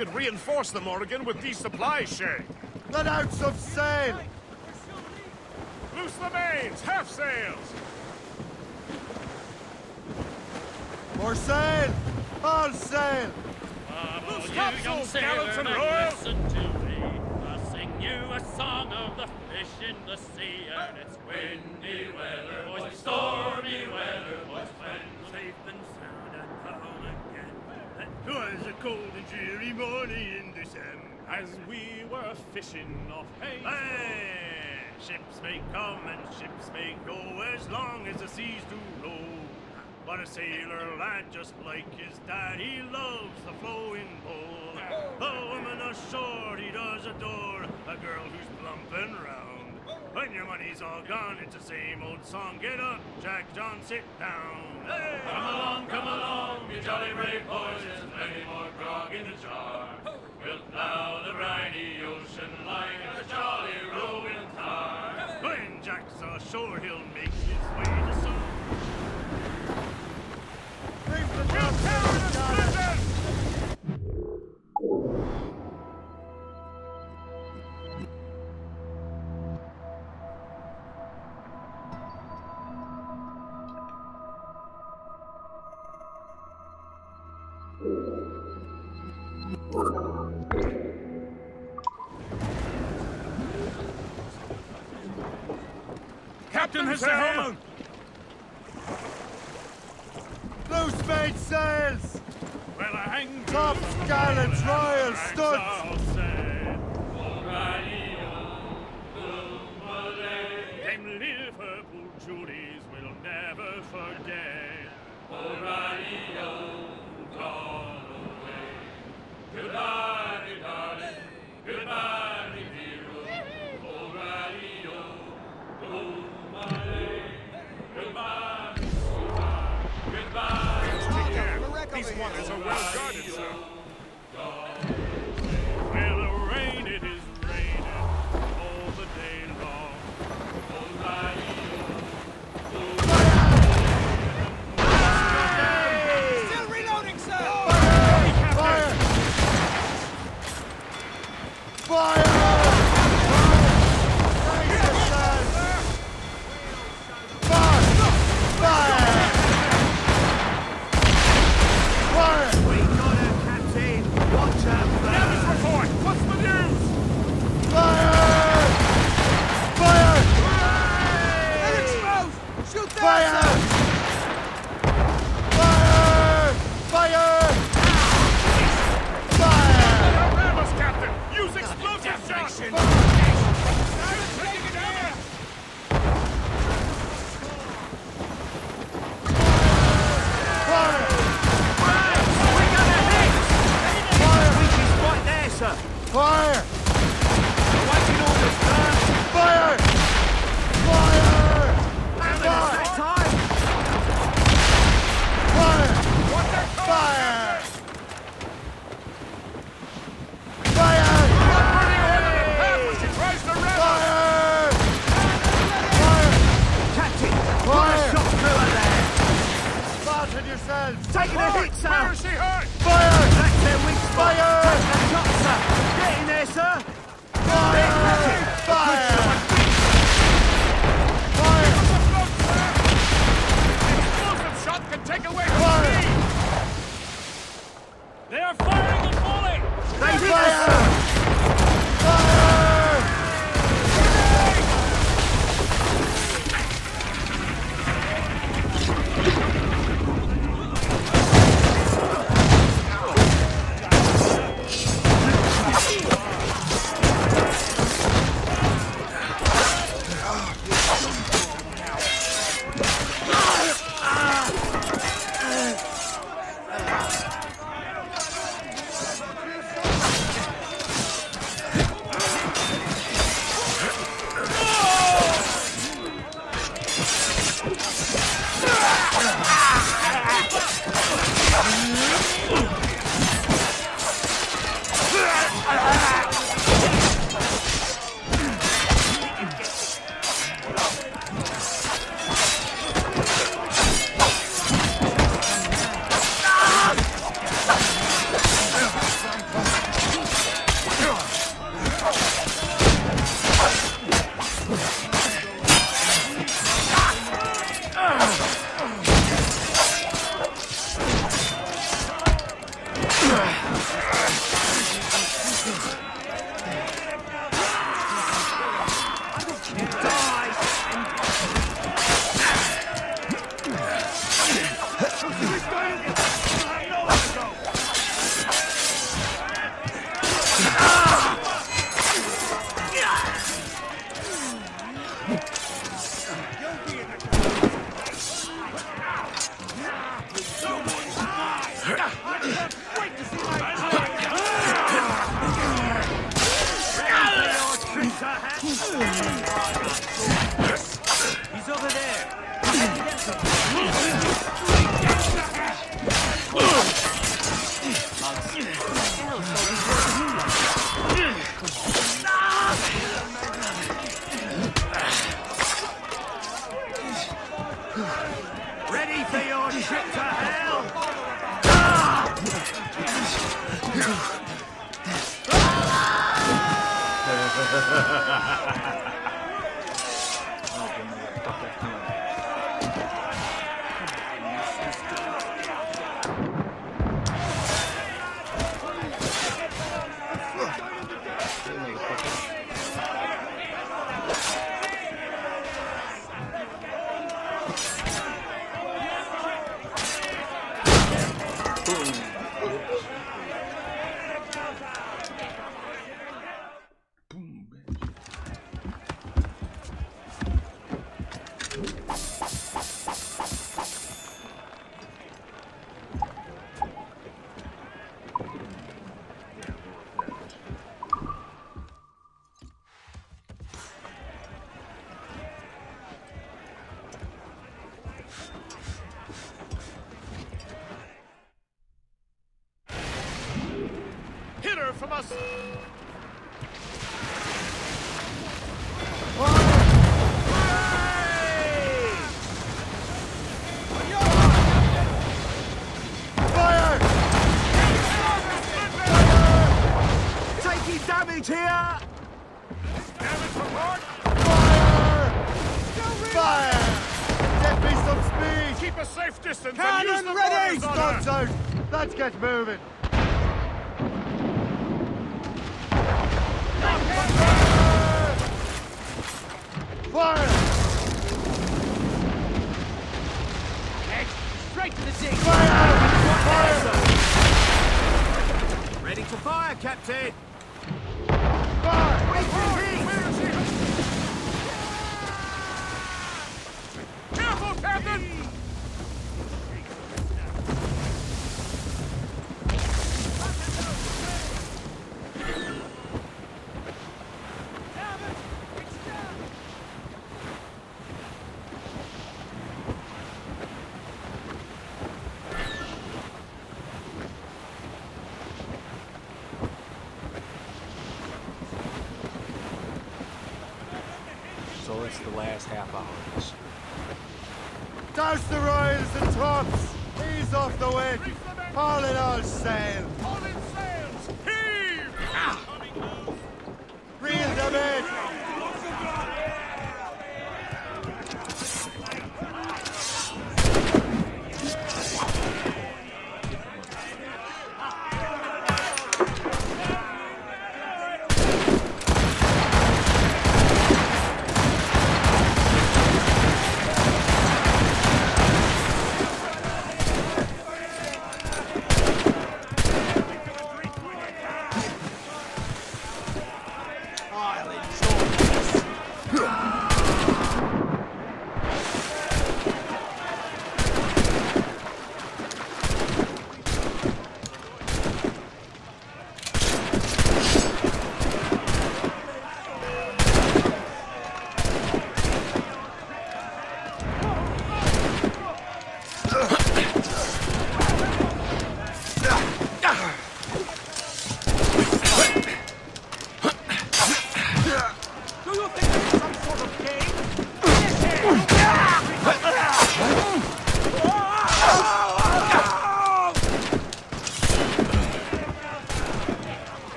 should reinforce the Morrigan with these supplies, Shay. Let out some sail! Loose the mains! Half sails! More sail! All sail! Ah, Loose topsails, gallant and royal! Listen to me. I'll sing you a song of the fish in the sea, and it's windy weather, boys, stormy weather, boys, when safe and again. It was a cold and dreary morning in December. As we were fishing off Hayes. Hey, ships may come and ships may go as long as the seas do roll. But a sailor lad, just like his dad, he loves the flowing bowl. A woman ashore he does adore, a girl who's plump and round. When your money's all gone, it's the same old song. Get up, Jack John, sit down. Hey! Come along, come along, you jolly brave boys, there's plenty more grog in the jar. We'll plow the briny ocean like a jolly rolling tar. When Jack's ashore, he'll make his way to some. Captain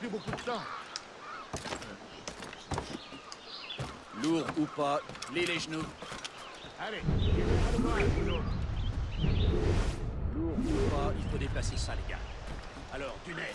plus beaucoup de temps. Lourd ou pas, les genoux. Allez, Lourd ou pas, il faut déplacer ça, les gars. Alors, dunez.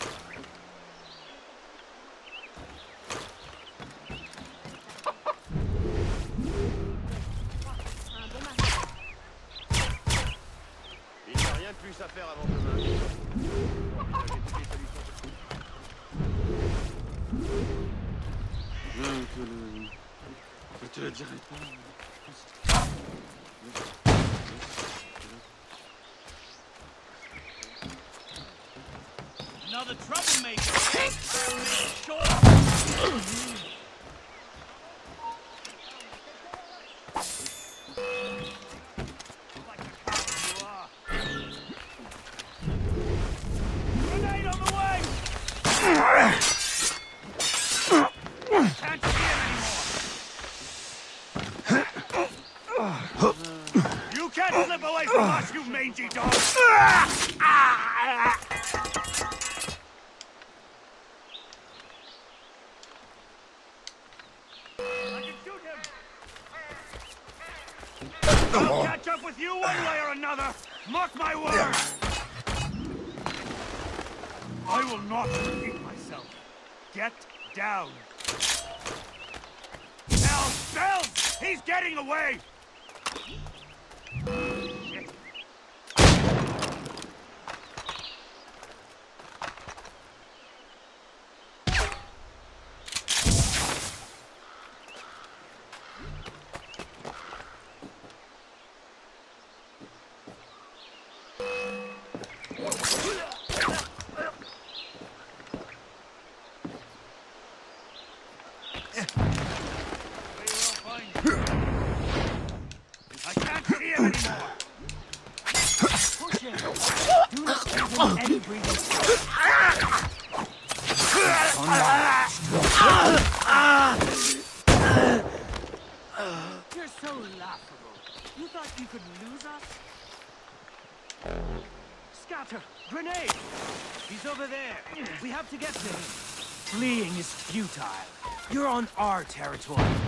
territory.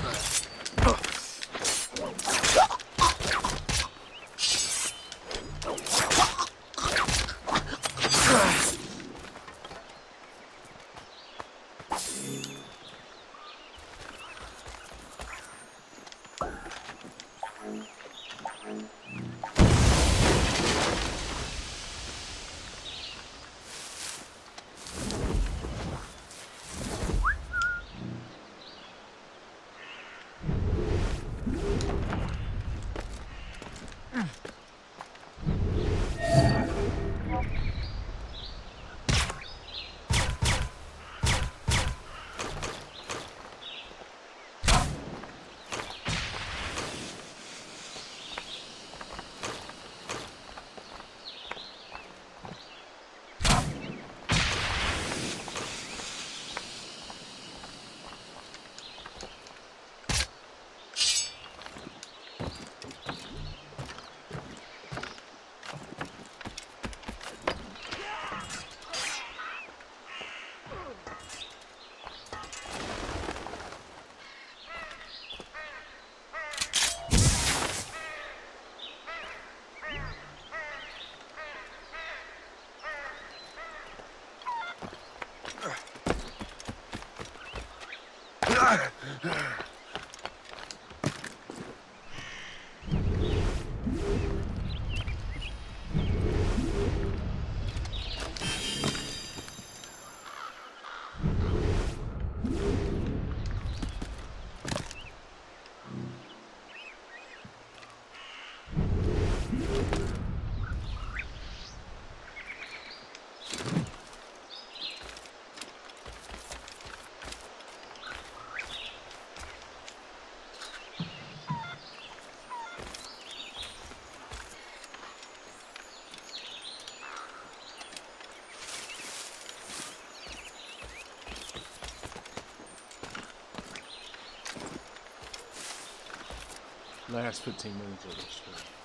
Yeah. Last 15 minutes of the stream.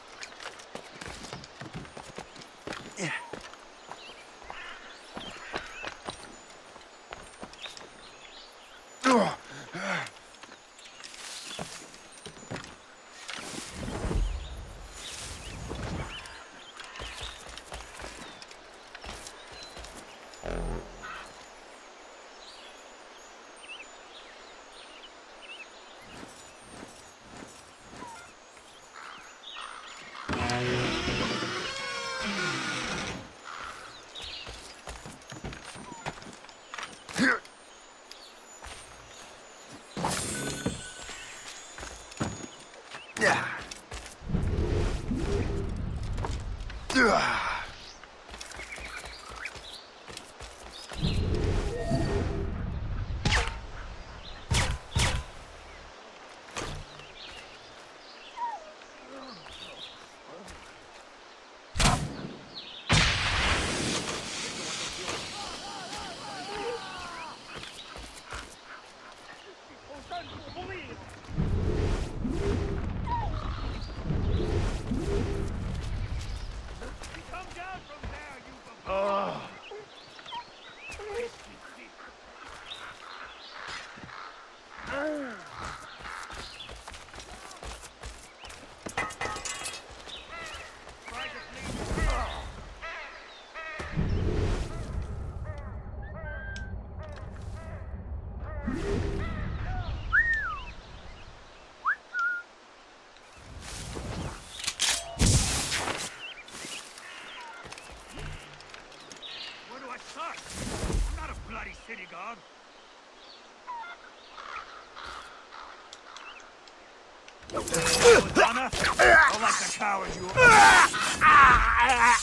Like the coward you are. Ah, ah, ah,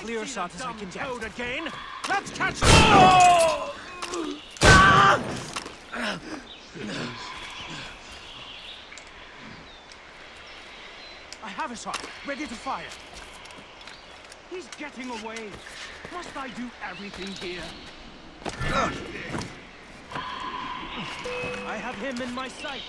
clear shot as I can get. Again. Let's catch him. Oh! I have a shot, ready to fire. He's getting away. Must I do everything here? I have him in my sight.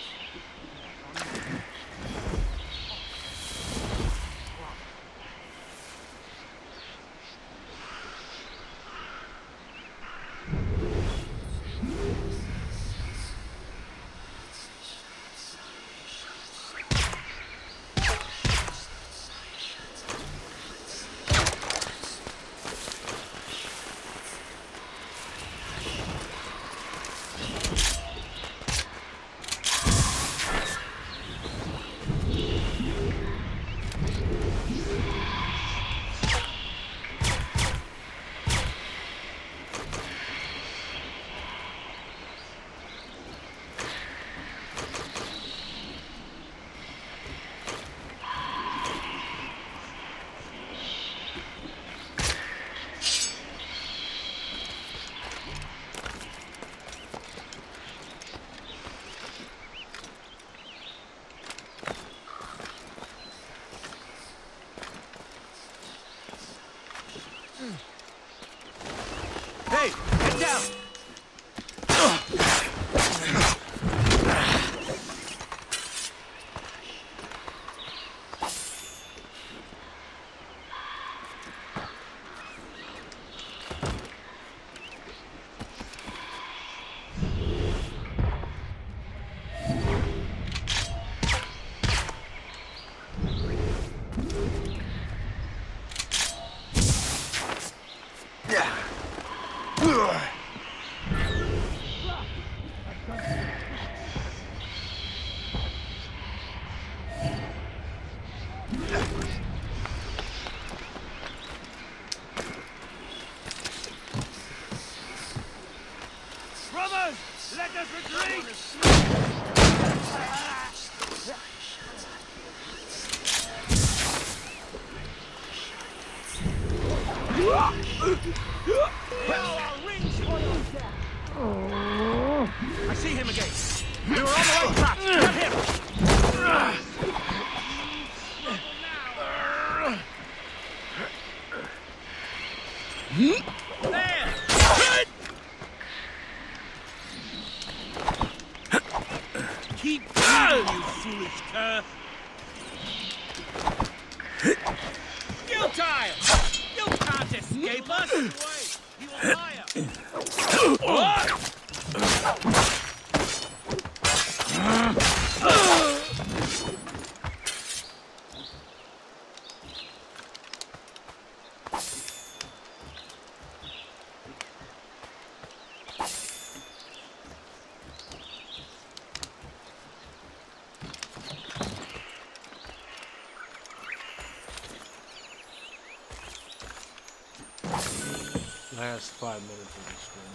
past five minutes of the stream.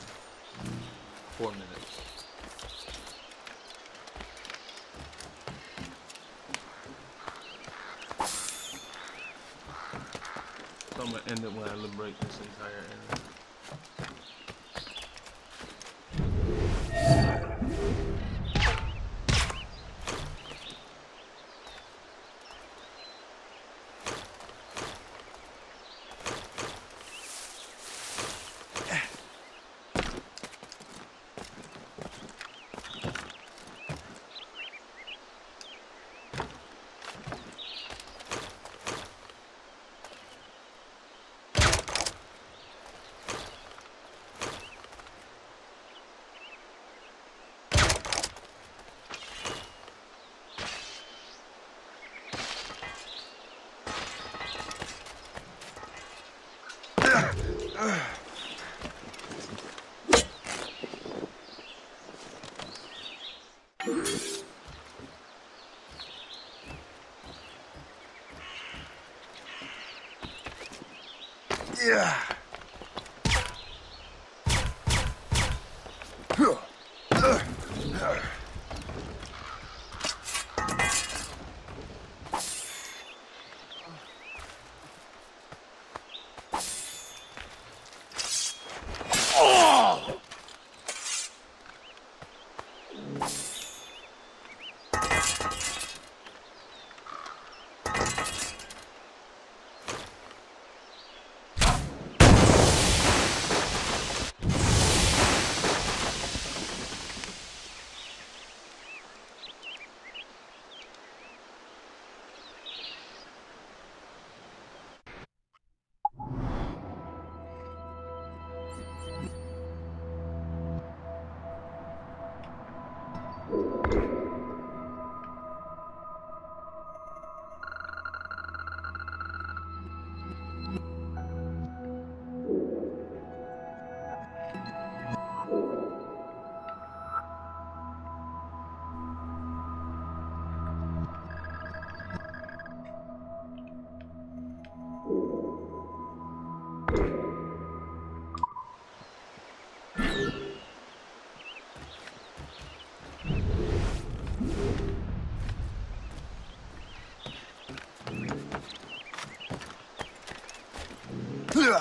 Four minutes. So I'm gonna end it when I liberate this entire area. yeah. Looks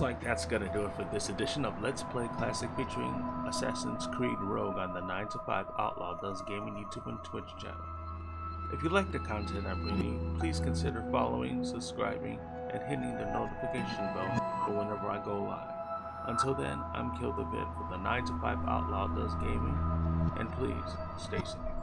like that's gonna do it for this edition of Let's Play Classic featuring Assassin's Creed Rogue on the 9 to 5 Outlaw Does Gaming YouTube and Twitch channel. If you like the content I'm bringing, please consider following, subscribing, and hitting the notification bell for whenever I go live. Until then, I'm Kill the Vid for the 9 to 5 Outlaw Does Gaming, and please stay safe.